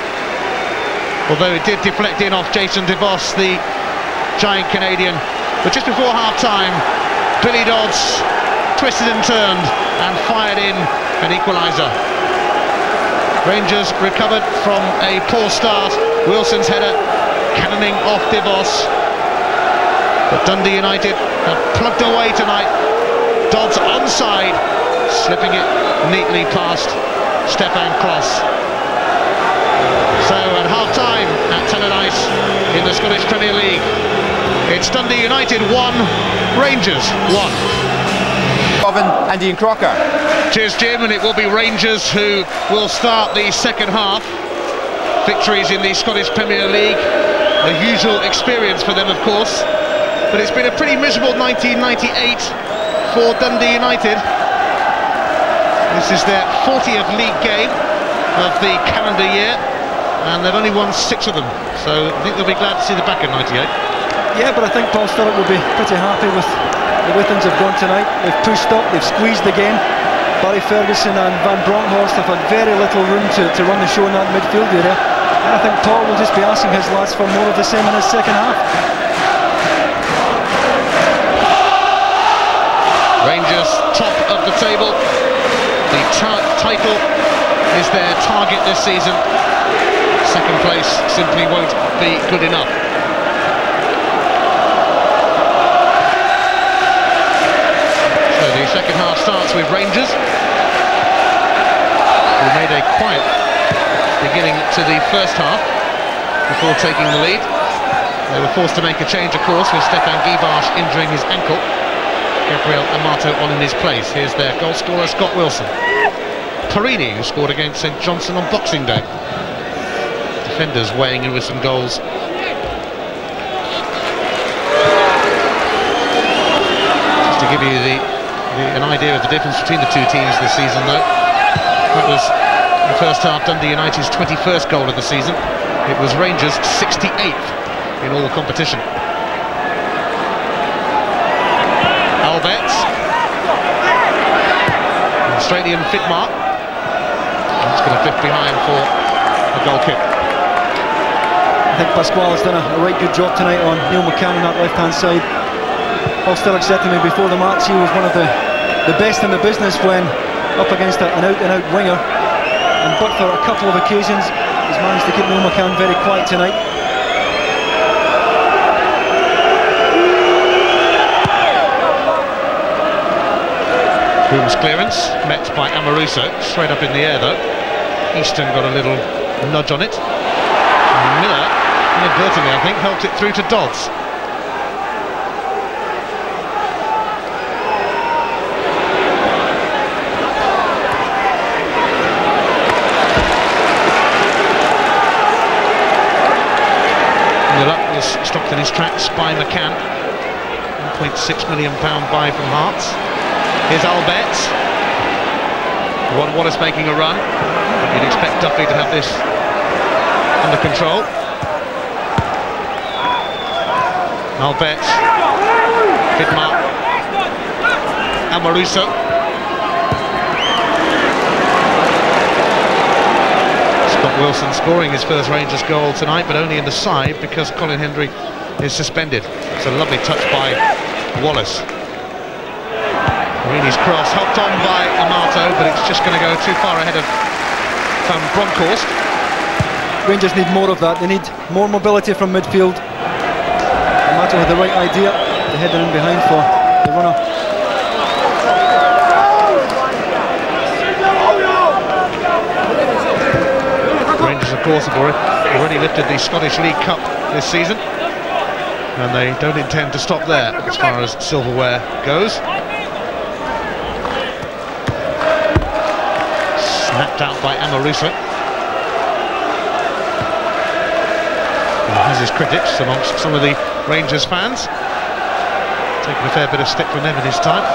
Although it did deflect in off Jason DeVos, the giant Canadian. But just before half-time, Billy Dodds twisted and turned and fired in an equaliser. Rangers recovered from a poor start. Wilson's header cannoning off DeVos. But Dundee United have plugged away tonight. Dodds onside, slipping it neatly past Stefan Klos. So at half-time at Tannadice in the Scottish Premier League, it's Dundee United 1, Rangers 1. Govan and Ian Crocker. Cheers, Jim, and it will be Rangers who will start the second half. Victories in the Scottish Premier League, a usual experience for them, of course. But it's been a pretty miserable 1998 for Dundee United. This is their 40th league game of the calendar year, and they've only won six of them. So I think they'll be glad to see the back in 98. Yeah, but I think Paul Sturrock will be pretty happy with the way things have gone tonight. They've pushed up, they've squeezed the game. Barry Ferguson and Van Bronckhorst have had very little room to, to run the show in that midfield area. And I think Paul will just be asking his lads for more of the same in his second half. Rangers top of the table. The title is their target this season. Second place simply won't be good enough. So the second half starts with Rangers, who made a quiet beginning to the first half before taking the lead. They were forced to make a change, of course, with Stefan Guivarc'h injuring his ankle. Gabriel Amato on in his place. Here's their goal scorer, Scott Wilson. Porrini, who scored against St Johnstone on Boxing Day. Defenders weighing in with some goals. Just to give you the, the, an idea of the difference between the two teams this season, though. That was the first half Dundee United's 21st goal of the season. It was Rangers' 68th in all competition. Albertz. Australian Vidmar. It's going to flip behind for a goal kick. I think Pascual has done a, a right good job tonight on Neil McCann on that left-hand side. Sturrock said to me before the match he was one of the, the best in the business when up against a, an out-and-out winger. And but for a couple of occasions, he's managed to keep Neil McCann very quiet tonight. Groom's clearance, met by Amoruso, straight up in the air though. Easton got a little nudge on it. Miller, inadvertently I think, helped it through to Dodds. Stopped in his tracks by McCann. 1.6 million pound buy from Hearts. Here's Albertz. Rod Wallace making a run. You'd expect Duffy to have this under control. Albertz. Vidmar. Amoruso. Scott Wilson scoring his first Rangers goal tonight, but only in the side because Colin Hendry is suspended. It's a lovely touch by Wallace. Porrini's cross hopped on by Amato, but it's just going to go too far ahead of Van Bronckhorst. Rangers need more of that. They need more mobility from midfield. Amato had the right idea. They headed in behind for the runner. Rangers of course, have already lifted the Scottish League Cup this season. And they don't intend to stop there as far as silverware goes. Snapped out by Amoruso. He has his critics amongst some of the Rangers fans. Taking a fair bit of stick from them in his time.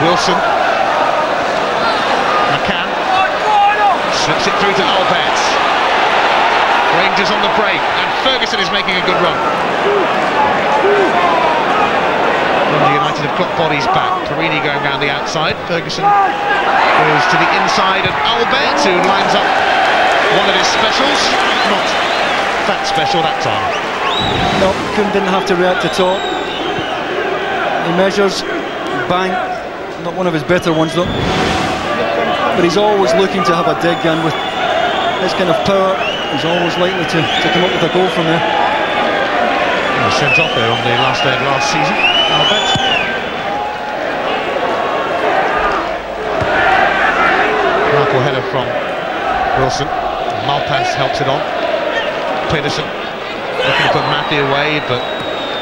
Wilson. McCann. Slips it through to Albertz. Rangers on the break, and Ferguson is making a good run. The United have got bodies back. Porrini going around the outside. Ferguson goes to the inside, and Albertz, who lines up one of his specials. Not that special that time. No, Combe didn't have to react at all. He measures, bang. Not one of his better ones though. But he's always looking to have a dig, and with this kind of power, he's always likely to, to come up with a goal from there. He was sent off there on the last day of last season, Albertz. Powerful header from Wilson. Malpas helps it on. Pedersen looking to put Mathie away, but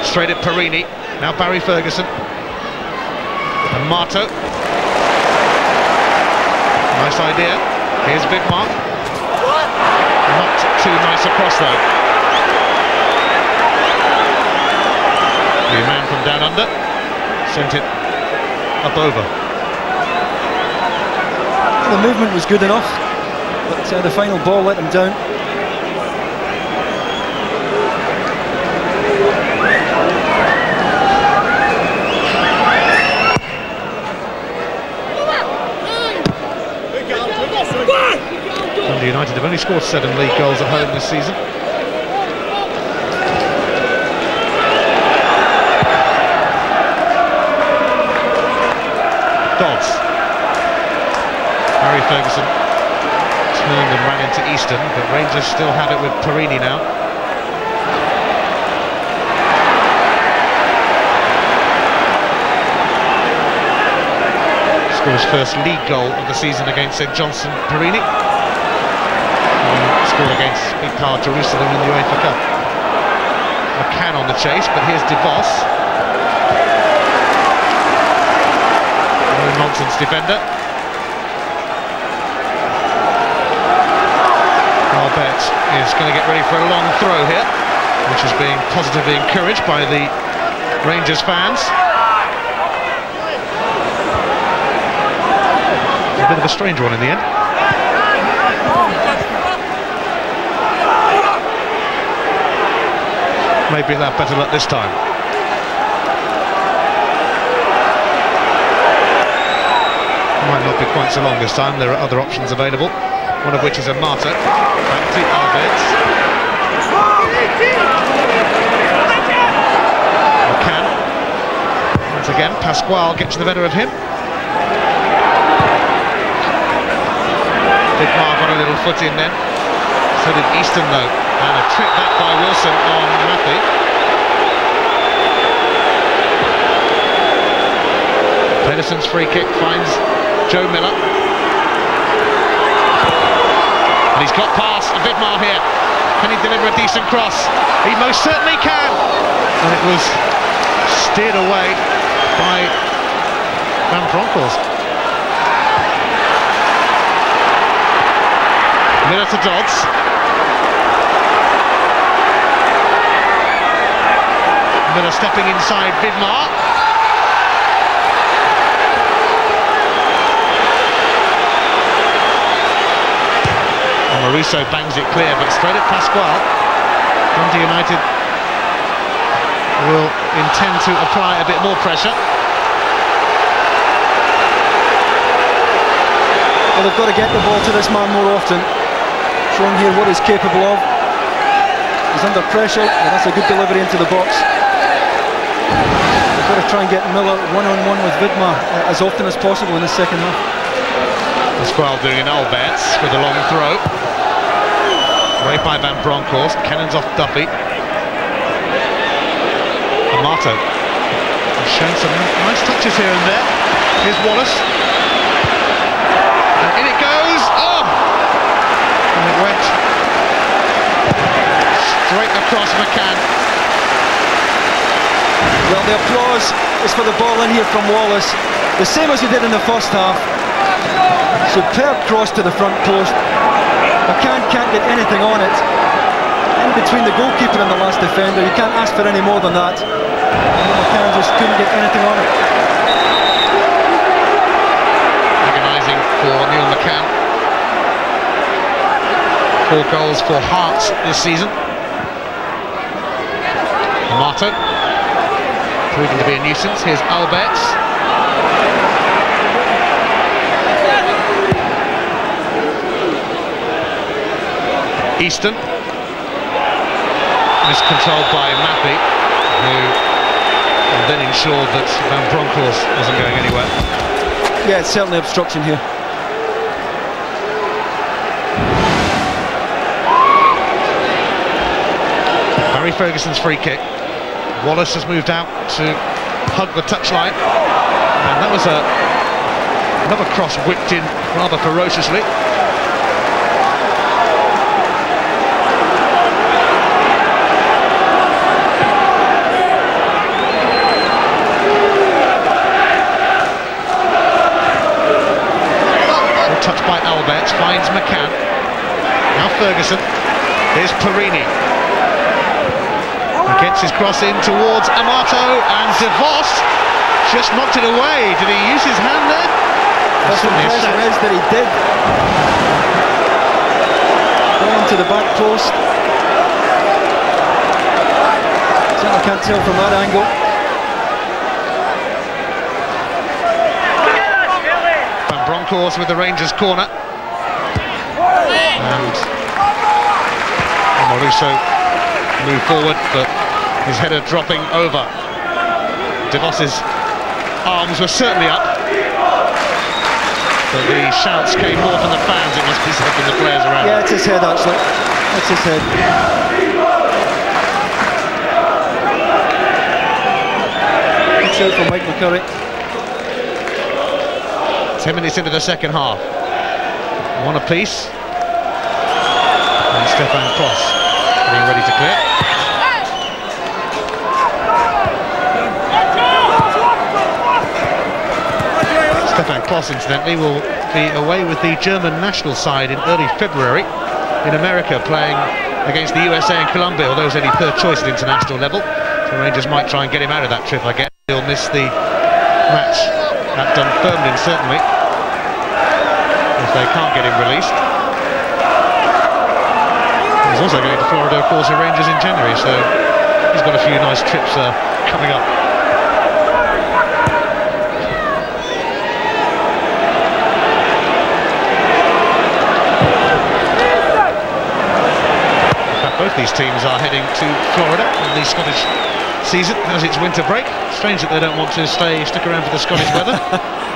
straight at Porrini. Now Barry Ferguson. And Marto. Nice idea. Here's Vidmar. Not too nice across though. The man from down under sent it up over. The movement was good enough, uh, the final ball let them down. United have only scored seven league goals at home this season. Dodds. Harry Ferguson but Rangers still have it with Porrini now. Scores first league goal of the season against St Johnstone Porrini scored against Beitar Jerusalem in the UEFA Cup. McCann on the chase, but here's De Vos. No nonsense defender. Albertz is going to get ready for a long throw here, which is being positively encouraged by the Rangers fans. A bit of a strange one in the end. maybe he'll have better luck this time. Might not be quite so long this time, there are other options available, one of which is a martyr, to Albertz. McCann. Once again, Pasquale gets the better of him. Vidmar got a little foot in then. So did Easton though. And a trip back by Wilson on Mathie. Pedersen's free kick finds Joe Miller. And he's got past Vidmar here. Can he deliver a decent cross? He most certainly can. And it was steered away by Van Bronckhorst. Miller to Dodds. Miller stepping inside Vidmar. Maruso bangs it clear, but straight at Pascual. Dundee United will intend to apply a bit more pressure. Well, they've got to get the ball to this man more often. Showing here what he's capable of. He's under pressure, and that's a good delivery into the box. They've got to try and get Miller one-on-one -on -one with Vidmar uh, as often as possible in the second half. Pascual doing an Albertz with a long throw. Away by Van Bronckhorst, cannons off Duffy. Amato. Shown some nice touches here and there. Here's Wallace. And in it goes. Oh! And it went straight across McCann. Well, the applause is for the ball in here from Wallace. The same as he did in the first half. Superb cross to the front post. McCann can't get anything on it. In between the goalkeeper and the last defender, you can't ask for any more than that. McCann just couldn't get anything on it. Agonising for Neil McCann. Four goals for Hearts this season. Martin proving to be a nuisance. Here's Albertz. Easton. Miscontrolled by Mathie, who then ensured that Van Bronckhorst wasn't going anywhere. Yeah, it's certainly obstruction here. Barry Ferguson's free kick. Wallace has moved out to hug the touchline. And that was a another cross whipped in rather ferociously. Touch by Albertz, finds McCann. Now Ferguson. Here's Porrini. He gets his cross in towards Amato and De Vos just knocked it away. Did he use his hand there? That's the impression is that he did. Going to the back post. I can't tell from that angle. Van Bronckhorst with the Rangers corner. And Maruso move forward, but his header dropping over. De Vos's arms were certainly up. But the shouts came more from the fans, it must be said, than the players around. Yeah, it's his head actually. It's his head. Shout from Mike McCurry. 10 minutes into the second half. One apiece. And Stefan Klos getting ready to clear. Stefan Klos, incidentally, will be away with the German national side in early February in America, playing against the USA and Colombia, although he's only third choice at international level. So Rangers might try and get him out of that trip, I guess. He'll miss the match at Dunfermline, certainly, they can't get him released. He's also going to Florida, of course, with Rangers in January, so he's got a few nice trips uh, coming up. both these teams are heading to Florida in the Scottish season as it's winter break. Strange that they don't want to stay stick around for the Scottish weather.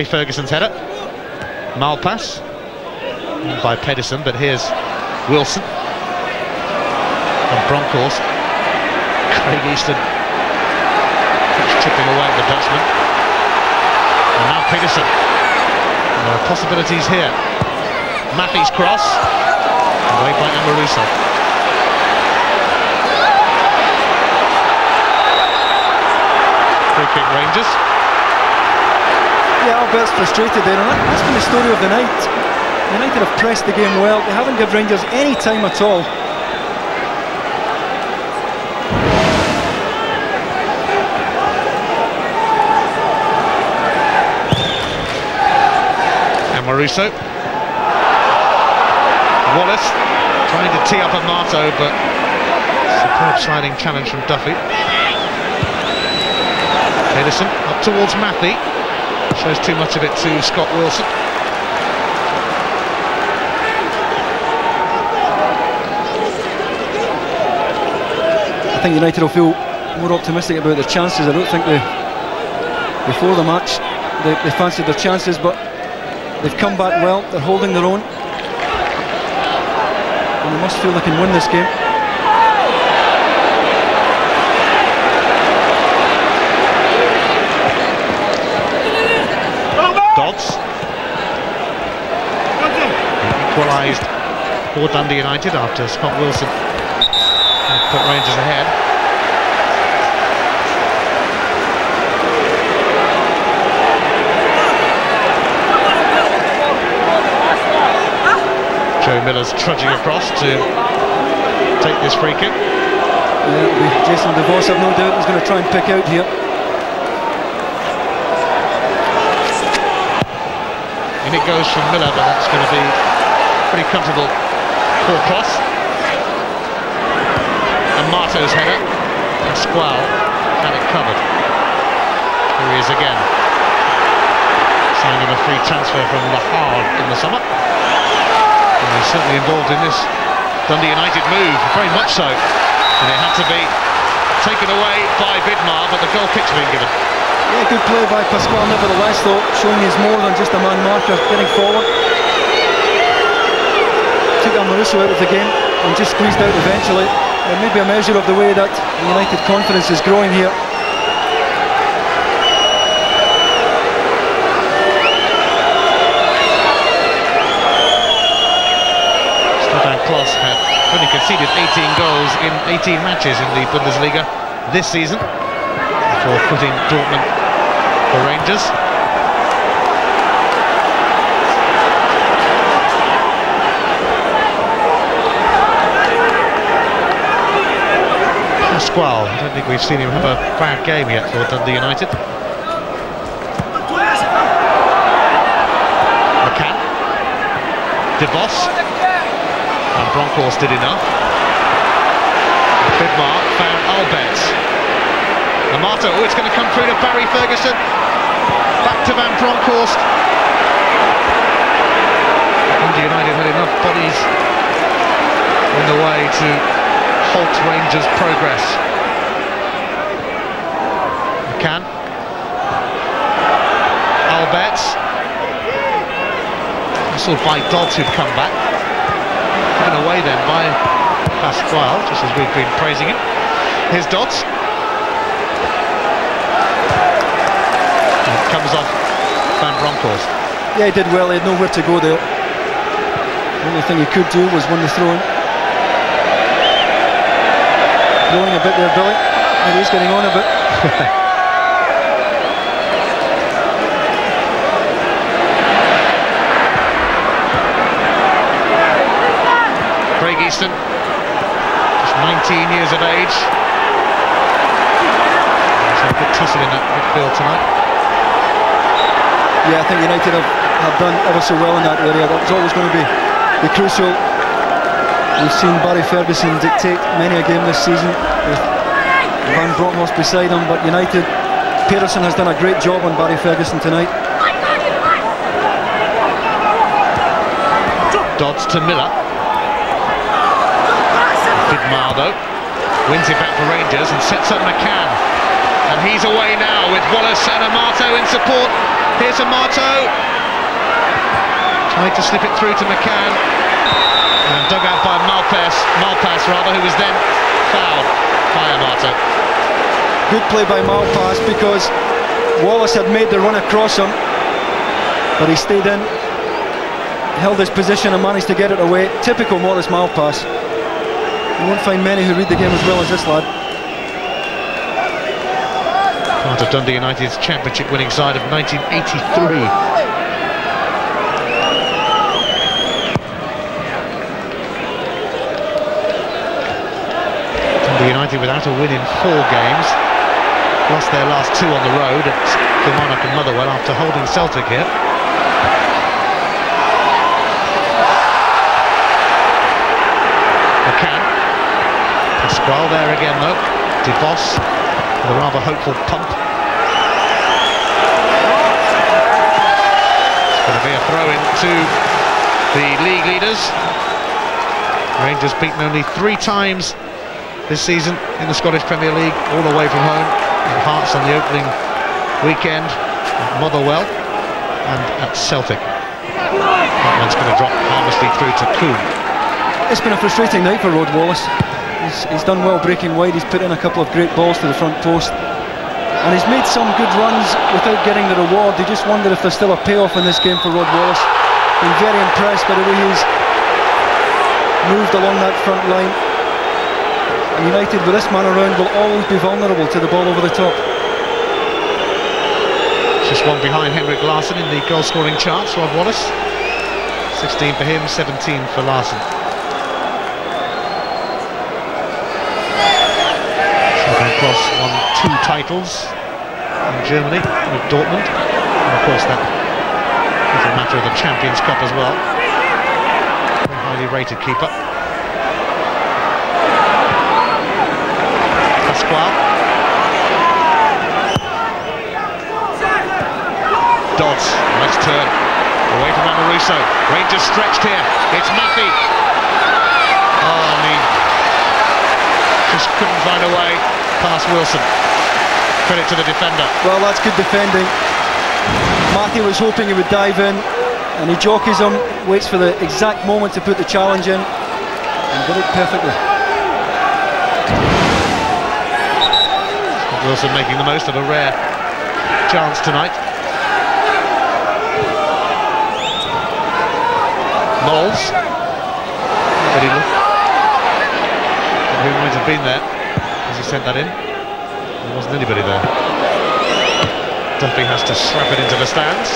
Barry Ferguson's header. Malpas by Pedersen, but here's Wilson from Bronckhorst. Craig Easton chipping away at the Dutchman. And now Pedersen. And there are possibilities here. Mathie's cross. Away by Amoruso. Free kick Rangers. Albertz frustrated there, and that, has been the story of the night. United have pressed the game well. They haven't given Rangers any time at all. Amoruso. Wallace trying to tee up Amato, but superb sliding challenge from Duffy. Pedersen up towards Mathie. Shows too much of it to Scott Wilson. I think United will feel more optimistic about their chances. I don't think they, before the match, they, they fancied their chances, but they've come back well. They're holding their own. And they must feel they can win this game. Dodds. Equalised for Dundee United after Scott Wilson put Rangers ahead. Joe Miller's trudging across to take this free kick. Yeah, Jason DeVos, I've no doubt, is going to try and pick out here. In it goes from Miller, but that's going to be pretty comfortable full cross. And Marto's header, and Squall had it covered. Here he is again. Signing a free transfer from Le Havre in the summer. And he's certainly involved in this Dundee United move, very much so. And it had to be taken away by Vidmar, but the goal kick's been given. Yeah, good play by Pascual nevertheless though, showing he's more than just a man marker, getting forward. Took Amoruso out of the game and just squeezed out eventually. And maybe a measure of the way that United confidence is growing here. Stefan Klos had only conceded 18 goals in 18 matches in the Bundesliga this season before putting Dortmund for Rangers. Pascual, I don't think we've seen him have a bad game yet for Dundee United. McCann. De Vos. And Bronckhorst did enough. Vidmar found Albertz. Amato, oh, it's going to come through to Barry Ferguson. Back to Van Bronckhorst. Dundee United had enough bodies in the way to halt Rangers' progress. McCann. Albertz. Whistled by Dodds who'd come back. Given away then by Pascual, just as we've been praising him. Here's Dodds. And comes off Van Bronckhorst. Yeah, he did well, he had nowhere to go there. The only thing he could do was win the throw-in. Blowing a bit there, Billy. And he's getting on a bit. Craig Easton, just 19 years of age. There's a good tussle in that midfield tonight. Yeah, I think United have, have done ever so well in that area. That was always going to be, be crucial. We've seen Barry Ferguson dictate many a game this season with Van Bronckhorst beside him, but United, Pedersen has done a great job on Barry Ferguson tonight. Dodds to Miller. Vidmar though wins it back for Rangers and sets up McCann. And he's away now with Wallace and Amato in support. Here's Amato. Tried to slip it through to McCann. And dug out by Malpas, Malpas rather, who was then fouled by Amato. Good play by Malpas because Wallace had made the run across him, but he stayed in, held his position and managed to get it away. Typical Maurice Malpas. You won't find many who read the game as well as this lad. Part of Dundee United's championship winning side of 1983. United without a win in four games. Lost their last two on the road at Kilmarnock and Motherwell after holding Celtic here. McCann. Pascual there again though. De Vos with a rather hopeful pump. It's going to be a throw-in to the league leaders. Rangers beaten only three times this season in the Scottish Premier League, all the way from home. Hearts on the opening weekend at Motherwell and at Celtic. That one's going to drop harmlessly through to Combe. It's been a frustrating night for Rod Wallace. He's, he's done well breaking wide, he's put in a couple of great balls to the front post. And he's made some good runs without getting the reward. You just wonder if there's still a payoff in this game for Rod Wallace. Been very impressed by the way he's moved along that front line United with this man around will always be vulnerable to the ball over the top. Just one behind Henrik Larsson in the goal scoring charts, Rod Wallace. 16 for him, 17 for Larsson. Stefan Klos won two titles in Germany with Dortmund. And of course that is a matter of the Champions Cup as well. Highly rated keeper. Pascual. Dodds, nice turn. Away from Amoruso. Rangers stretched here. It's Mathie. Oh, and he just couldn't find a way past Wilson. Credit to the defender. Well, that's good defending. Mathie was hoping he would dive in, and he jockeys him, waits for the exact moment to put the challenge in, and did it perfectly. Wilson making the most of a rare chance tonight. Look? Who might have been there as he sent that in? There wasn't anybody there. Duffy has to slap it into the stands.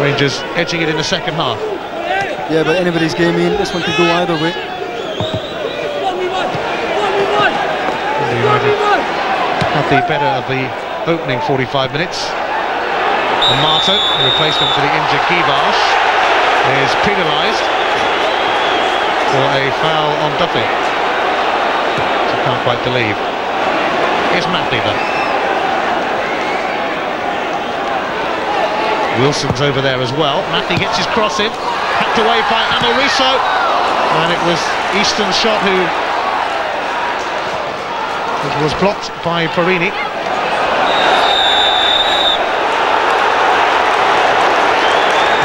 Rangers edging it in the second half. Yeah, but anybody's game in. This one could go either way. United had the better of the opening 45 minutes. And Marto, the replacement for the injured Guivarc'h, is penalised for a foul on Duffy. I can't quite believe. Here's Mathie then. Wilson's over there as well. Mathie gets his cross in hacked away by Amoruso and it was Easton's shot who was blocked by Porrini.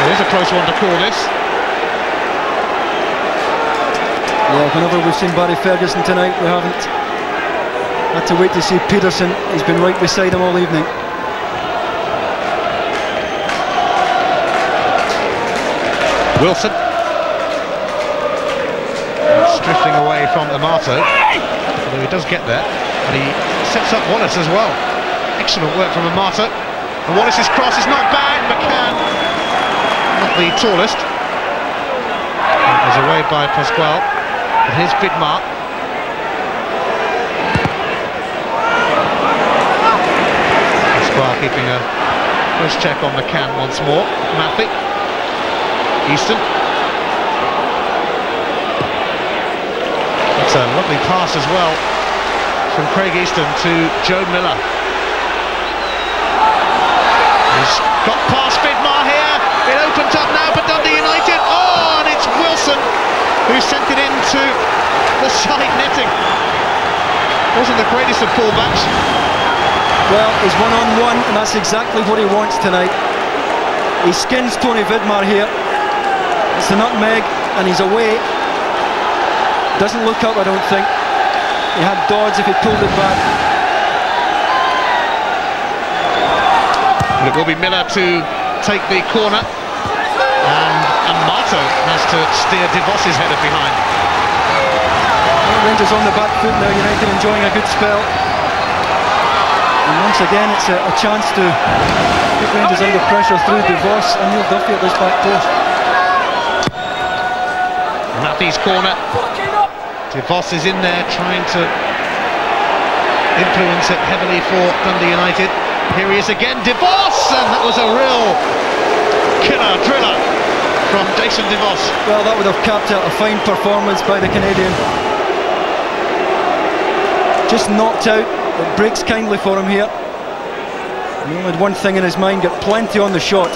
It is a close one to call this. Yeah, whenever we've seen Barry Ferguson tonight, we haven't had to wait to see Pedersen. He's been right beside him all evening. Wilson. drifting away from Amato. Although he does get there. And he sets up Wallace as well. Excellent work from Amato. And Wallace's cross is not bad. McCann, not the tallest. Was away by Pascual. And here's Vidmar. Pascual keeping a close check on McCann once more. Mathie. Easton. That's a lovely pass as well from Craig Easton to Joe Miller. He's got past Vidmar here. It opens up now for Dundee United. Oh, and it's Wilson who sent it into the side netting. Wasn't the greatest of fullbacks. Well, he's one-on-one, -on -one, and that's exactly what he wants tonight. He skins Tony Vidmar here, it's the nutmeg, and he's away. Doesn't look up, I don't think. He had Dodds if he pulled it back. it will be Miller to take the corner. And Amato has to steer De Vos's header behind. Rangers on the back foot now, United enjoying a good spell. And once again, it's a, a chance to put Rangers under pressure through DeVos and Neil Duffy at this back post. Mathie's corner. DeVos is in there trying to influence it heavily for Dundee United. Here he is again, DeVos, and that was a real killer driller from Jason DeVos. Well, that would have capped out a fine performance by the Canadian. Just knocked out. It breaks kindly for him here. He only had one thing in his mind, got plenty on the shot.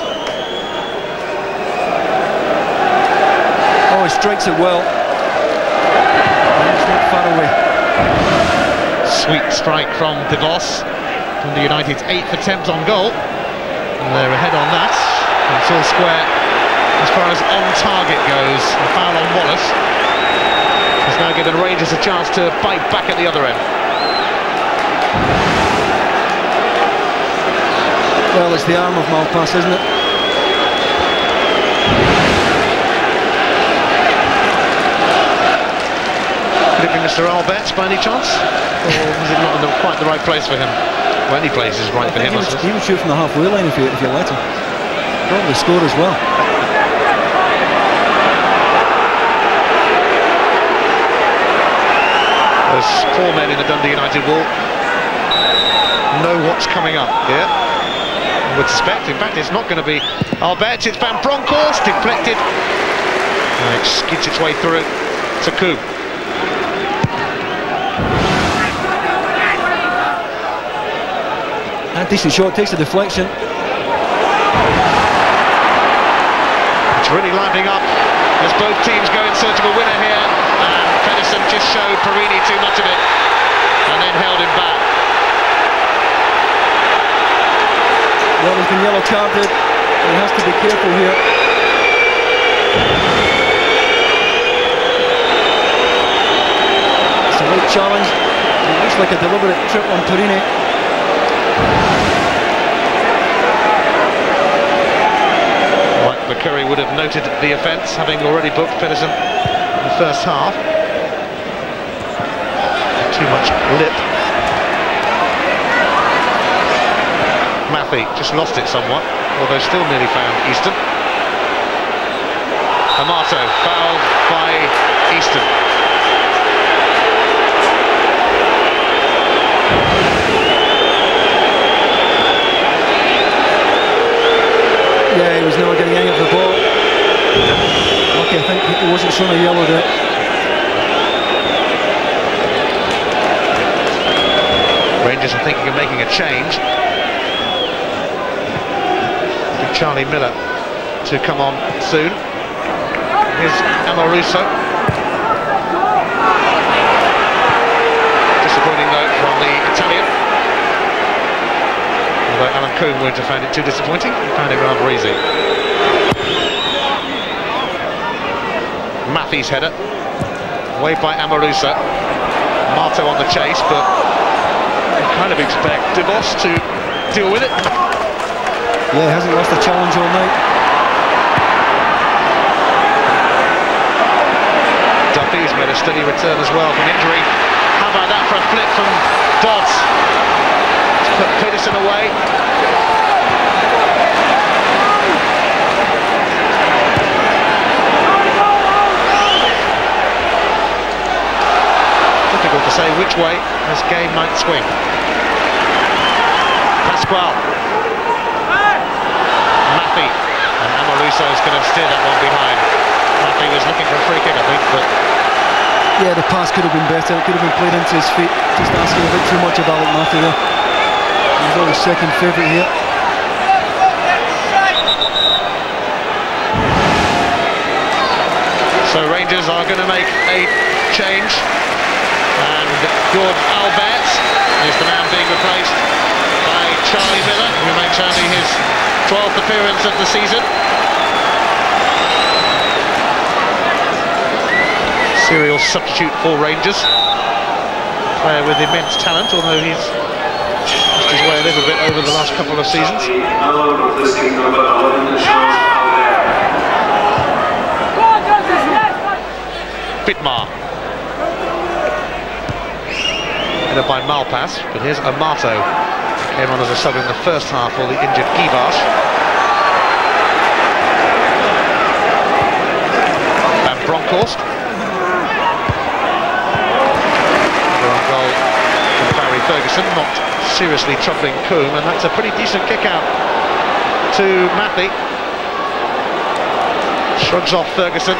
Oh, he strikes it well. it's not far away. Sweet strike from DeVos. From the United's eighth attempt on goal. And they're ahead on that. It's all square as far as on target goes. A foul on Wallace has now given Rangers a chance to bite back at the other end. Well, it's the arm of Malpas, isn't it? Could it be Mr. Albertz by any chance? Or was it not in the, quite the right place for him? Well, any place is right for him, he, I would, he would shoot from the halfway line if you, if you let him. Probably score as well. Those four men in the Dundee United wall know what's coming up here. I would suspect, in fact, it's not going to be Albertz, it's Van Bronckhorst, deflected. And it skids its way through to Coop. And decent shot, takes a deflection. It's really lining up as both teams go in search of a winner here. And Pedersen just showed Porrini too much of it and then held him back. Well, he's been yellow carded. He has to be careful here. It's a late challenge. It looks like a deliberate trip on Porrini. McCurry would have noted the offence, having already booked Pedersen in the first half. Too much lip. Mathie just lost it somewhat, although still nearly found Easton. Amato fouled by Easton. Yeah, he was never getting any of the ball. Okay, I think he wasn't shown a yellow there. Rangers are thinking of making a change. Big Charlie Miller to come on soon. Here's Amoruso. Disappointing though from the Italian. Although Alan Combe wouldn't have found it too disappointing, he found it rather easy. Mathie's header, waved by Amoruso. Marto on the chase, but you kind of expect DeVos to deal with it. Yeah, he hasn't lost a challenge all night. Duffy's made a steady return as well from injury. How about that for a flip from Dodds? Put Pedersen away. Difficult to say which way this game might swing. Pascual. Mathie. And Amoruso is going to steer that one behind. Mathie was looking for a free kick, I think, but Yeah, the pass could have been better. It could have been played into his feet. Just asking a bit too much of Alec Mathie there. He's always second favourite here. So Rangers are going to make a change. Jörg Albertz is the man being replaced by Charlie Miller, who makes only his 12th appearance of the season. Serial substitute for Rangers. Player with immense talent, although he's lost his way a little bit over the last couple of seasons. Miller replacing number 11, Charles Albert. Vidmar. By Malpas, but here's Amato. Came on as a sub in the first half for the injured Guivarc'h. Van Bronckhorst. Another goal from Barry Ferguson, not seriously troubling Combe, and that's a pretty decent kick out to Mathie. Shrugs off Ferguson,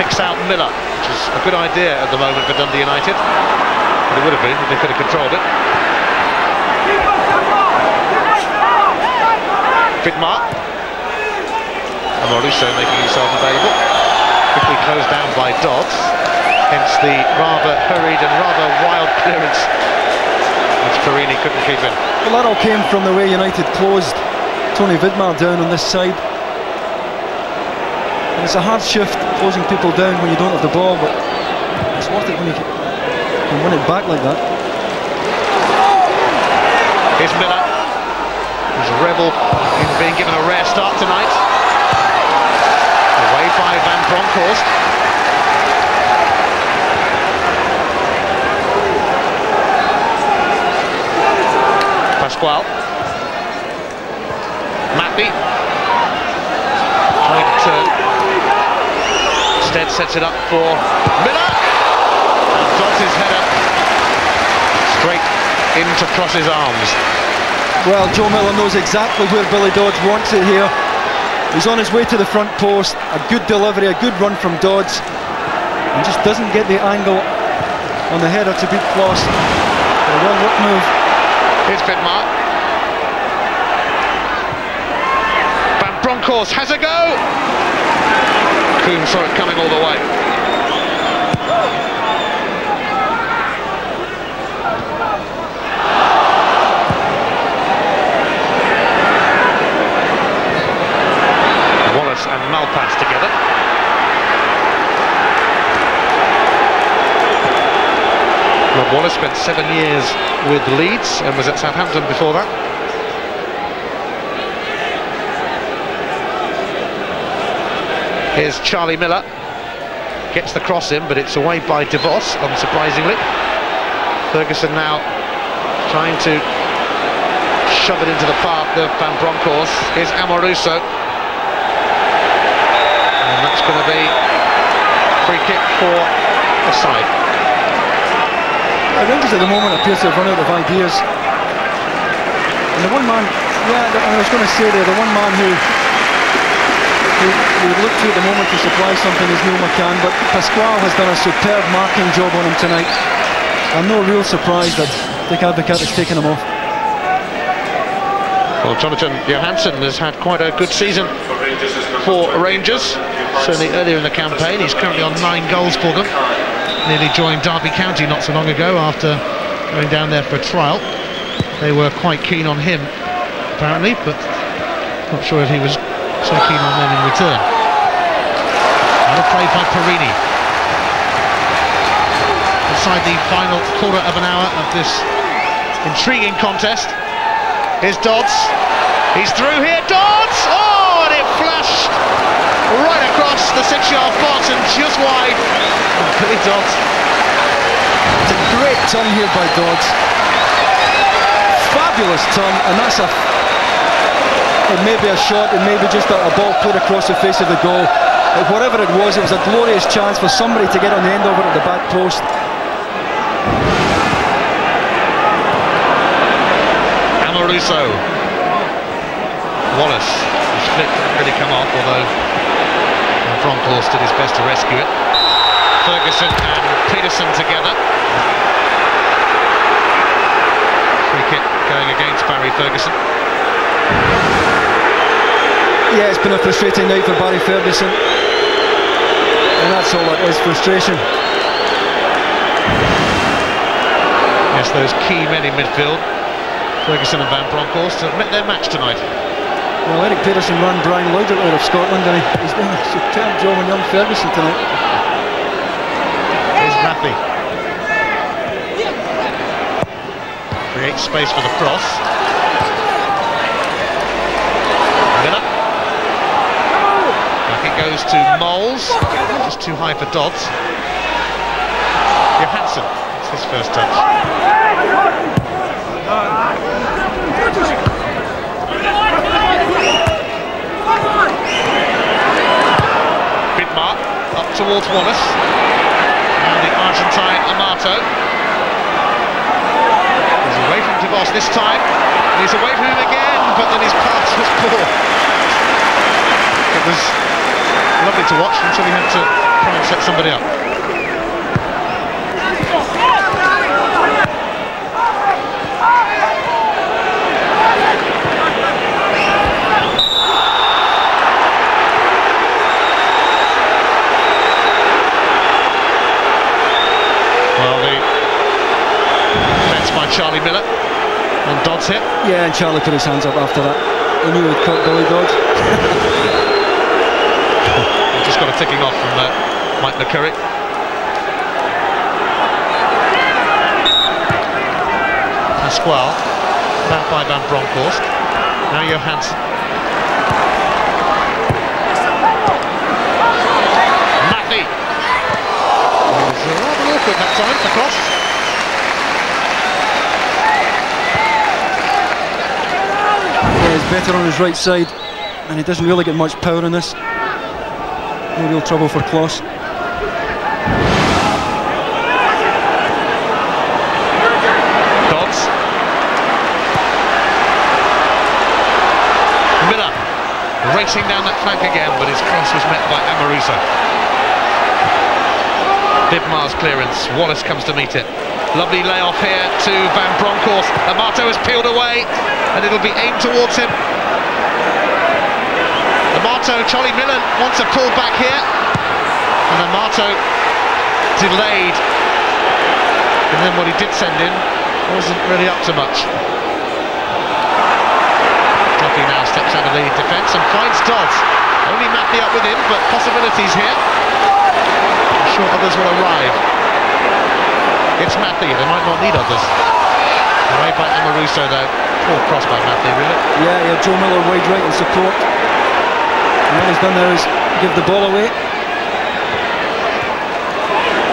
picks out Miller, which is a good idea at the moment for Dundee United. But it would have been if they could have controlled it. Vidmar. And Amoruso making himself available. Quickly closed down by Dodds. Hence the rather hurried and rather wild clearance which Porrini couldn't keep in. Well, that all came from the way United closed Tony Vidmar down on this side. And it's a hard shift closing people down when you don't have the ball, but it's worth it when you can win it back like that. Here's Miller, who's rebel in being given a rare start tonight. Away by Van Bronckhorst. Pascual. Mathie. Trying to turn. Sets it up for Miller. His header straight into Klos's arms. Well, Joe Miller knows exactly where Billy Dodds wants it here. He's on his way to the front post. A good delivery, a good run from Dodds. And just doesn't get the angle on the header to beat Klos. A well worked move. Here's Vidmar. Van Bronckhorst has a go! Combe saw it coming all the way. Wallace and Malpas together. Rob Wallace spent seven years with Leeds and was at Southampton before that. Here's Charlie Miller. Gets the cross in, but it's away by DeVos, unsurprisingly. Ferguson now trying to shove it into the path of Van Bronckhorst. Here's Amoruso. And that's going to be free kick for the side. Uh, Rangers at the moment appears to have run out of ideas. And the one man, yeah, I was going to say there, the one man who who would look to at the moment to supply something is Neil McCann, but Pascual has done a superb marking job on him tonight. I'm no real surprise that Dick Advocaat has taken him off. Well, Jonatan Johansson has had quite a good season for Rangers. Certainly earlier in the campaign, he's currently on nine goals for them. Nearly joined Derby County not so long ago after going down there for a trial. They were quite keen on him, apparently, but not sure if he was so keen on them in return. Another play by Porrini. Inside the final quarter of an hour of this intriguing contest. Here's Dodds. He's through here. Dodds! Oh, and it flashed across the six-yard box and just wide. Billy Dodds. It's a great turn here by Dodds. Fabulous turn, and that's a. It may be a shot, it may be just a, a ball put across the face of the goal. But whatever it was, it was a glorious chance for somebody to get on the end of it at the back post. Amoruso. Wallace. His flick really come off, although Bronckhorst did his best to rescue it. Ferguson and Pedersen together. Free kick going against Barry Ferguson. Yeah, it's been a frustrating night for Barry Ferguson. And that's all it is, frustration. Yes, those key men in midfield, Ferguson and Van Bronckhorst, have met their match tonight. Well, Erik Pedersen ran Brian Laudrup out of Scotland and he, he's doing a superb job on young Ferguson tonight. Here's Mathie. Creates space for the cross. Miller. Back it goes to Moles. Just too high for Dodds. Johansson. It's his first touch. Vidmar up towards Wallace. And the Argentine Amato. He's away from De Vos this time. He's away from him again, but then his pass was poor. It was lovely to watch until he had to try and set somebody up. Well, the defence by Charlie Miller on Dodd's hit. Yeah, and Charlie put his hands up after that. He knew he'd caught Billy Dodds. Just got a ticking off from uh, Mike McCurry. Pascual, back by Van Bronckhorst. Now Johansson. Mathie. It was rather awkward that time, the cross. Yeah, he's better on his right side, and he doesn't really get much power in this. No real trouble for Klos. Dodds. Miller racing down that flank again, but his cross was met by Amoruso. Vidmar's clearance, Wallace comes to meet it. Lovely layoff here to Van Bronckhorst. Amato is peeled away, and it'll be aimed towards him. Amato, Charlie Miller wants a pull back here, and Amato delayed and then what he did send in wasn't really up to much. Duffy now steps out of the defence and finds Dodds. Only Mathie up with him, but possibilities here. I'm sure others will arrive. It's Mathie, they might not need others. Away by Amoruso though. Poor cross by Mathie, really. Yeah, yeah, Joe Miller wide right in support. And all he's done there is give the ball away.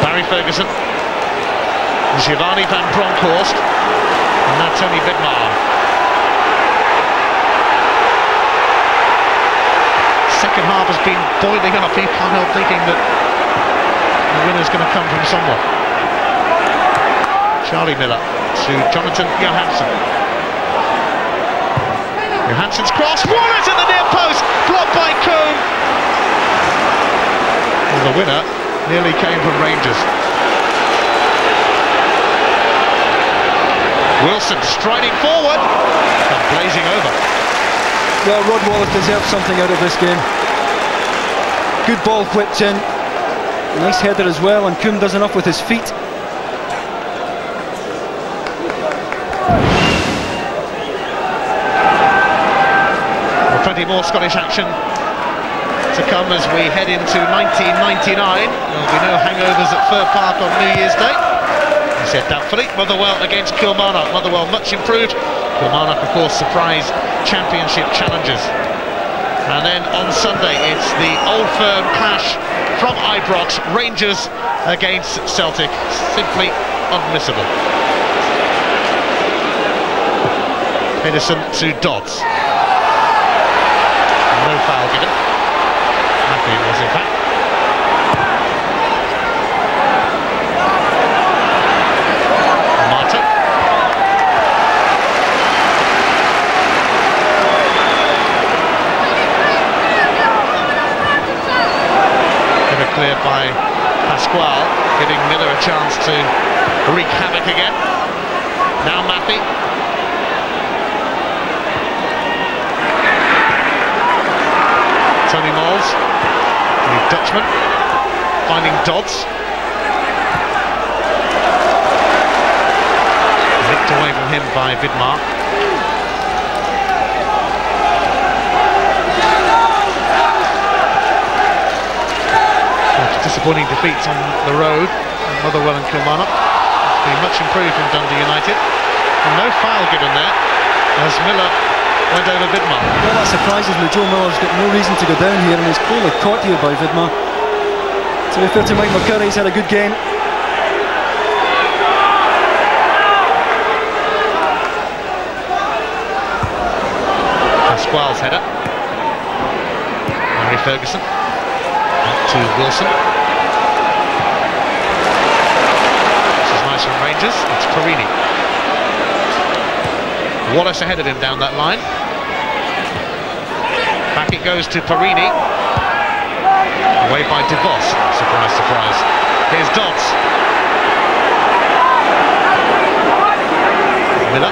Barry Ferguson. Giovanni van Bronckhorst. And now Tony Vidmar. Second half has been boiling up. You can't help thinking that the winner's going to come from somewhere. Charlie Miller to Jonatan Johansson. Johansson's cross. Wallace at the near post. Blocked by Combe. Well, the winner nearly came from Rangers. Wilson striding forward and blazing over. Well, Rod Wallace deserves something out of this game. Good ball whipped in. Nice header as well, and Combe does enough with his feet. Plenty more Scottish action to come as we head into 1999. There'll be no hangovers at Fir Park on New Year's Day. He said doubtfully. Motherwell against Kilmarnock. Motherwell much improved. Kilmarnock, of course, surprise championship challengers. And then on Sunday, it's the Old Firm clash from Ibrox. Rangers against Celtic. Simply unmissable. Henderson to Dodds. Foul given. Mathie was in fact. Never cleared by Pascual, giving Miller a chance to wreak havoc again. Now Mathie. Tony Moles, the Dutchman, finding Dodds. Away from him by Vidmar. Disappointing defeats on the road, Motherwell and Kilmarnock, it's been much improved from Dundee United. And no foul given there, as Miller went over Vidmar. Well, that surprises me. Joe Miller's got no reason to go down here, and he's clearly caught here by Vidmar. To be fair to Mike McCurry, he's had a good game. Pascual's header. Barry Ferguson. Back to Wilson. This is nice from Rangers. It's Porrini. Wallace ahead of him down that line. Back it goes to Porrini. Away by DeVos. Surprise, surprise. Here's Dodds. Miller.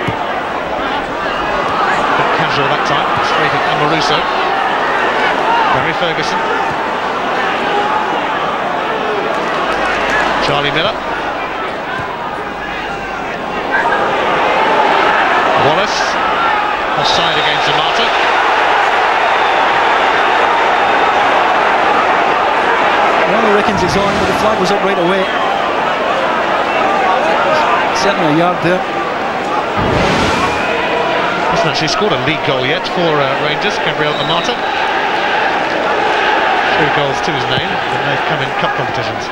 Bit casual that time. Straight at Amoruso. Barry Ferguson. Charlie Miller. Wallace. Offside against Amato. He reckons he's on, but the flag was up right away. Certainly a yard there. Hasn't actually scored a league goal yet for uh, Rangers, Gabriel Amato. Three goals to his name, and they've come in cup competitions.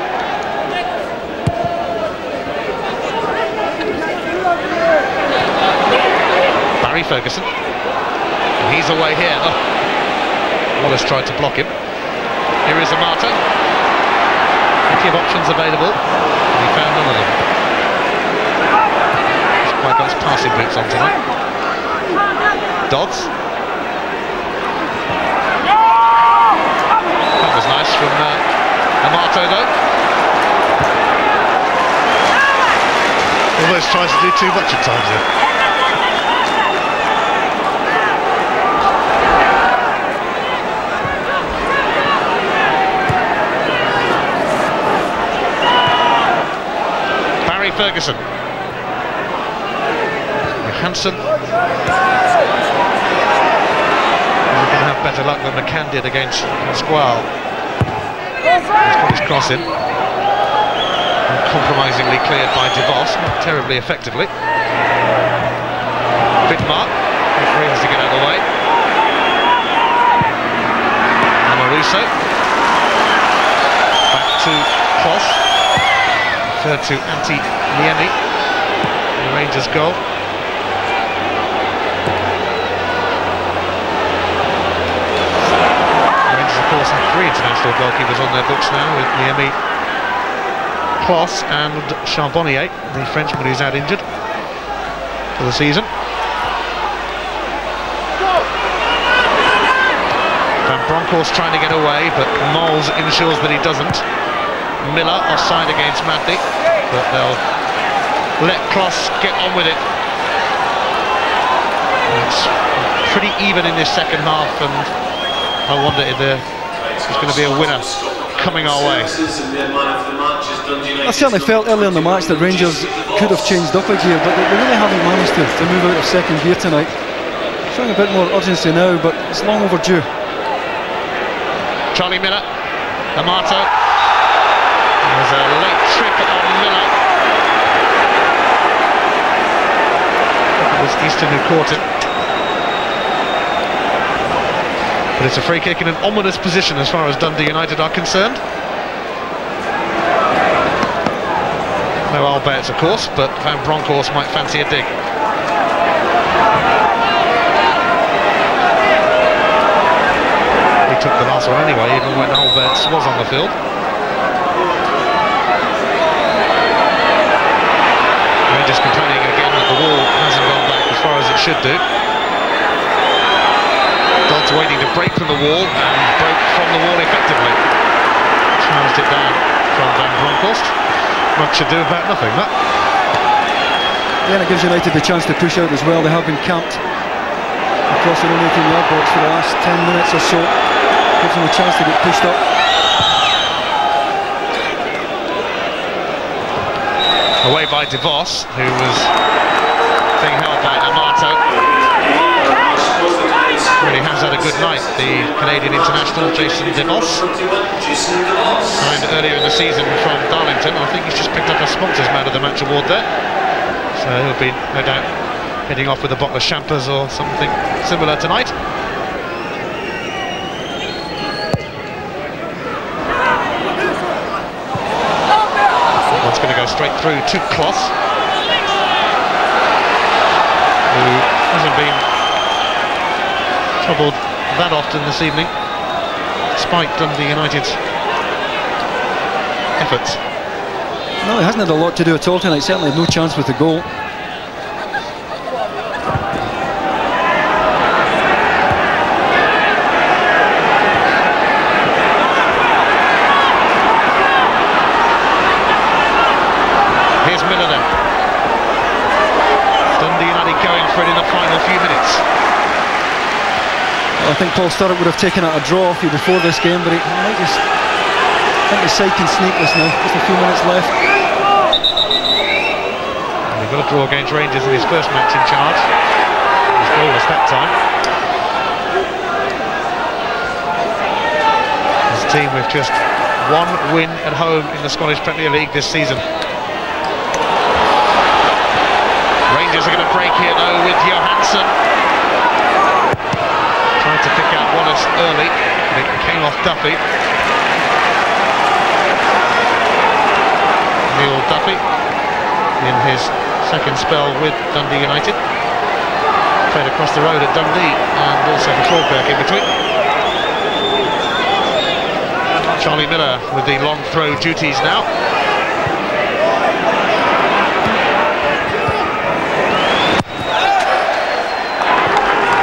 Barry Ferguson. And he's away here. Oh. Wallace tried to block him. Here is Amato. Plenty of options available. And he found none of quite got passing boots on tonight. Dodds. That was nice from uh, Amato though. Almost tries to do too much at times there. Barry Ferguson. Hansen. He's going to have better luck than McCann did against Pascual. He's his cross in. Uncompromisingly cleared by DeVos, not terribly effectively. Vidmar, referee has to get out of the way. Amoruso. Back to Klos. Third to Antti Niemi. The Rangers goal. Rangers, of course, have three international goalkeepers on their books now with Niemi, Klos and Charbonnier, the Frenchman who's out injured for the season. Van Bronckhorst trying to get away, but Mols ensures that he doesn't. Miller offside against Maddy, but they'll let Klos get on with it. It's pretty even in this second half, and I wonder if there is going to be a winner coming our way. I certainly felt early in the match that Rangers could have changed up a gear, but they, they really haven't managed to, to move out of second gear tonight. Showing a bit more urgency now, but it's long overdue. Charlie Miller, Amato. There's a late trick on Miller. Was Easton who caught it. But it's a free kick in an ominous position as far as Dundee United are concerned. No Albertz, of course, but Van Bronckhorst might fancy a dig. He took the last one anyway, even when Albertz was on the field. Rangers complaining again that the wall hasn't gone back as far as it should do. Dodds waiting to break from the wall and broke from the wall effectively. Charged it down from Van Bronckhorst. Much ado about nothing, that. Yeah, and it gives United the chance to push out as well. They have been camped across the own 18 yard box for the last 10 minutes or so. Gives them a chance to get pushed up. Away by DeVos, who was by Amato. Really has had a good night, the Canadian international Jason DeVos. Signed earlier in the season from Darlington. I think he's just picked up a Sponsors Man of the Match award there. So he'll be, no doubt, heading off with a bottle of champers or something similar tonight. One's going to go straight through to Klos, troubled that often this evening, despite Dundee United's efforts. No, he hasn't had a lot to do at all tonight. Certainly no chance with the goal. Here's Miller. Dundee United going for it in the final few minutes. I think Paul Sturrock would have taken out a draw off you before this game, but he might just. I think the side can sneak this now. Just a few minutes left. And he got a draw against Rangers in his first match in charge. He was goalless that time. His team with just one win at home in the Scottish Premier League this season. Rangers are going to break here though with Johansson. Tried to pick out Wallace early, but it came off Duffy. Neil Duffy in his second spell with Dundee United. Played across the road at Dundee and also for Falkirk in between. Charlie Miller with the long throw duties now.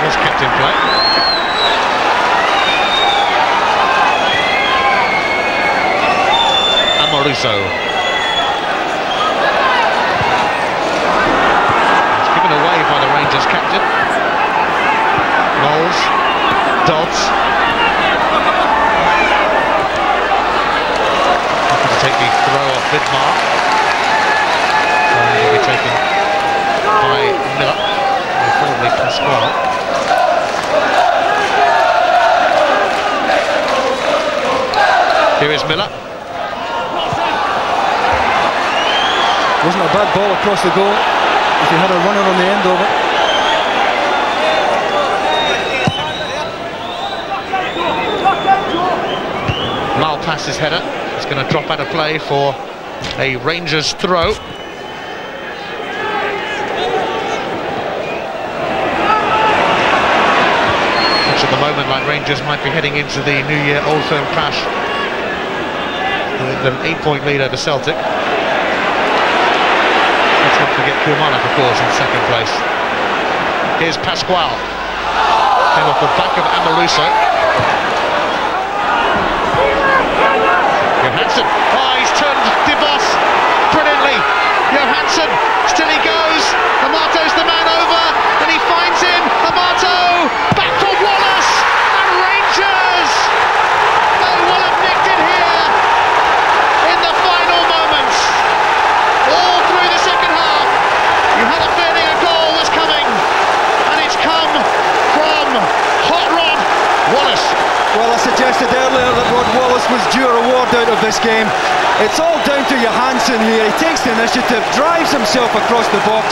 Was kept in play. Amoruso. It's given away by the Rangers captain. Knowles, Dodds. Happy to take the throw off Vidmar. And will be taken by Miller. and Probably Pascual. Here is Miller. Wasn't a ball across the goal. If he had a runner on the end of it. Malpas his header. It's going to drop out of play for a Rangers throw. Looks at the moment like Rangers might be heading into the New Year Old Firm clash with an eight-point lead over Celtic. Let's not Kilmarnock, of course, in second place. Here's Pascual. Came off the back of Amoruso. Johansson. Oh, he's turned De Vos brilliantly. Johansson, still he goes. Amato's the man over, and he finds him. Amato, back for Wallace, and Rangers. They will have nicked it here in the final moments. All through the second half, you had a feeling a goal was coming, and it's come from Hot Rod Wallace. Well, I suggested earlier that Rod Wallace was due a reward out of this game. It's all down to Johansson here. He takes the initiative, drives himself across the box,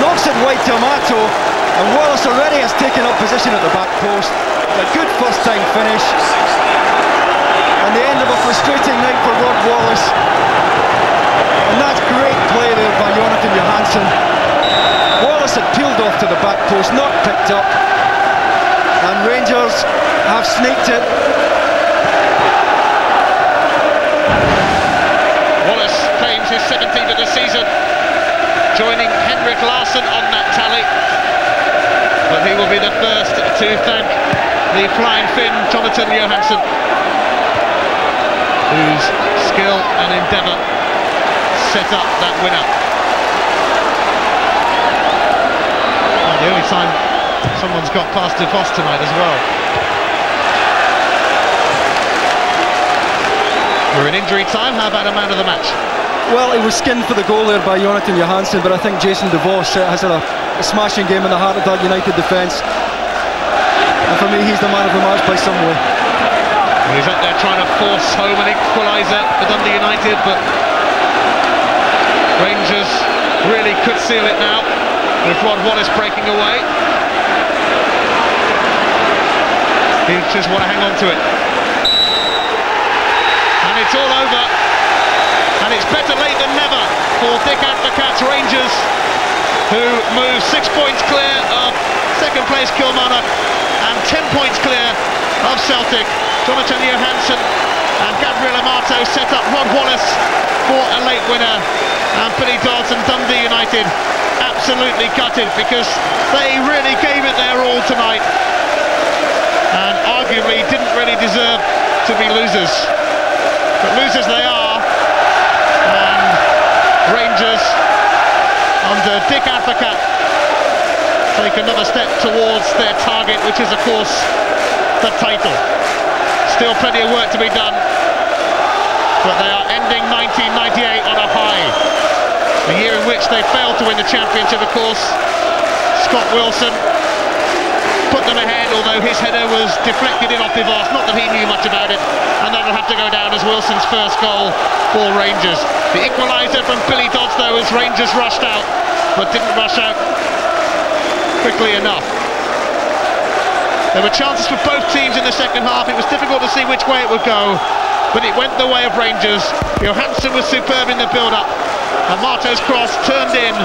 knocks it wide to Amato, and Wallace already has taken up position at the back post. A good first time finish. And the end of a frustrating night for Rod Wallace. And that's great play there by Jonatan Johansson. Wallace had peeled off to the back post, not picked up. And Rangers have sneaked it. Wallace claims his 17th of the season, joining Henrik Larsson on that tally. But he will be the first to thank the flying Finn, Jonatan Johansson, whose skill and endeavour set up that winner. The only time someone's got past De Vos tonight as well. We're in injury time. How about a man of the match? Well, he was skinned for the goal there by Jonatan Johansson, but I think Jason De Vos uh, has had a, a smashing game in the heart of that United defence. And for me, he's the man of the match by some way. Well, he's up there trying to force home an equaliser for Dundee United, but Rangers really could seal it now with Rod Wallace breaking away. He just want to hang on to it. And it's all over. And it's better late than never for Dick Advocaat's Rangers, who move six points clear of second place Kilmarnock and 10 points clear of Celtic. Jonatan Johansson and Gabriel Amato set up Rod Wallace for a late winner. And Billy Dodds and Dundee United absolutely gutted because they really gave it their all tonight didn't really deserve to be losers. But losers they are. And Rangers under Dick Advocaat take another step towards their target, which is of course the title. Still plenty of work to be done, but they are ending 1998 on a high. The year in which they failed to win the championship, of course. Scott Wilson put them ahead, although his header was deflected in off Vivas, not that he knew much about it, and that'll have to go down as Wilson's first goal for Rangers. The equaliser from Billy Dodds, though, as Rangers rushed out, but didn't rush out quickly enough. There were chances for both teams in the second half. It was difficult to see which way it would go, but it went the way of Rangers. Johansson was superb in the build-up, and Amato's cross turned in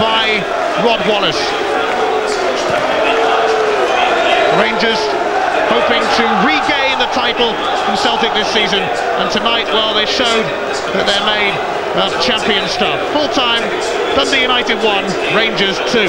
by Rod Wallace. Rangers hoping to regain the title from Celtic this season and tonight well they showed that they're made of champion stuff. Full time Dundee United 1, Rangers 2.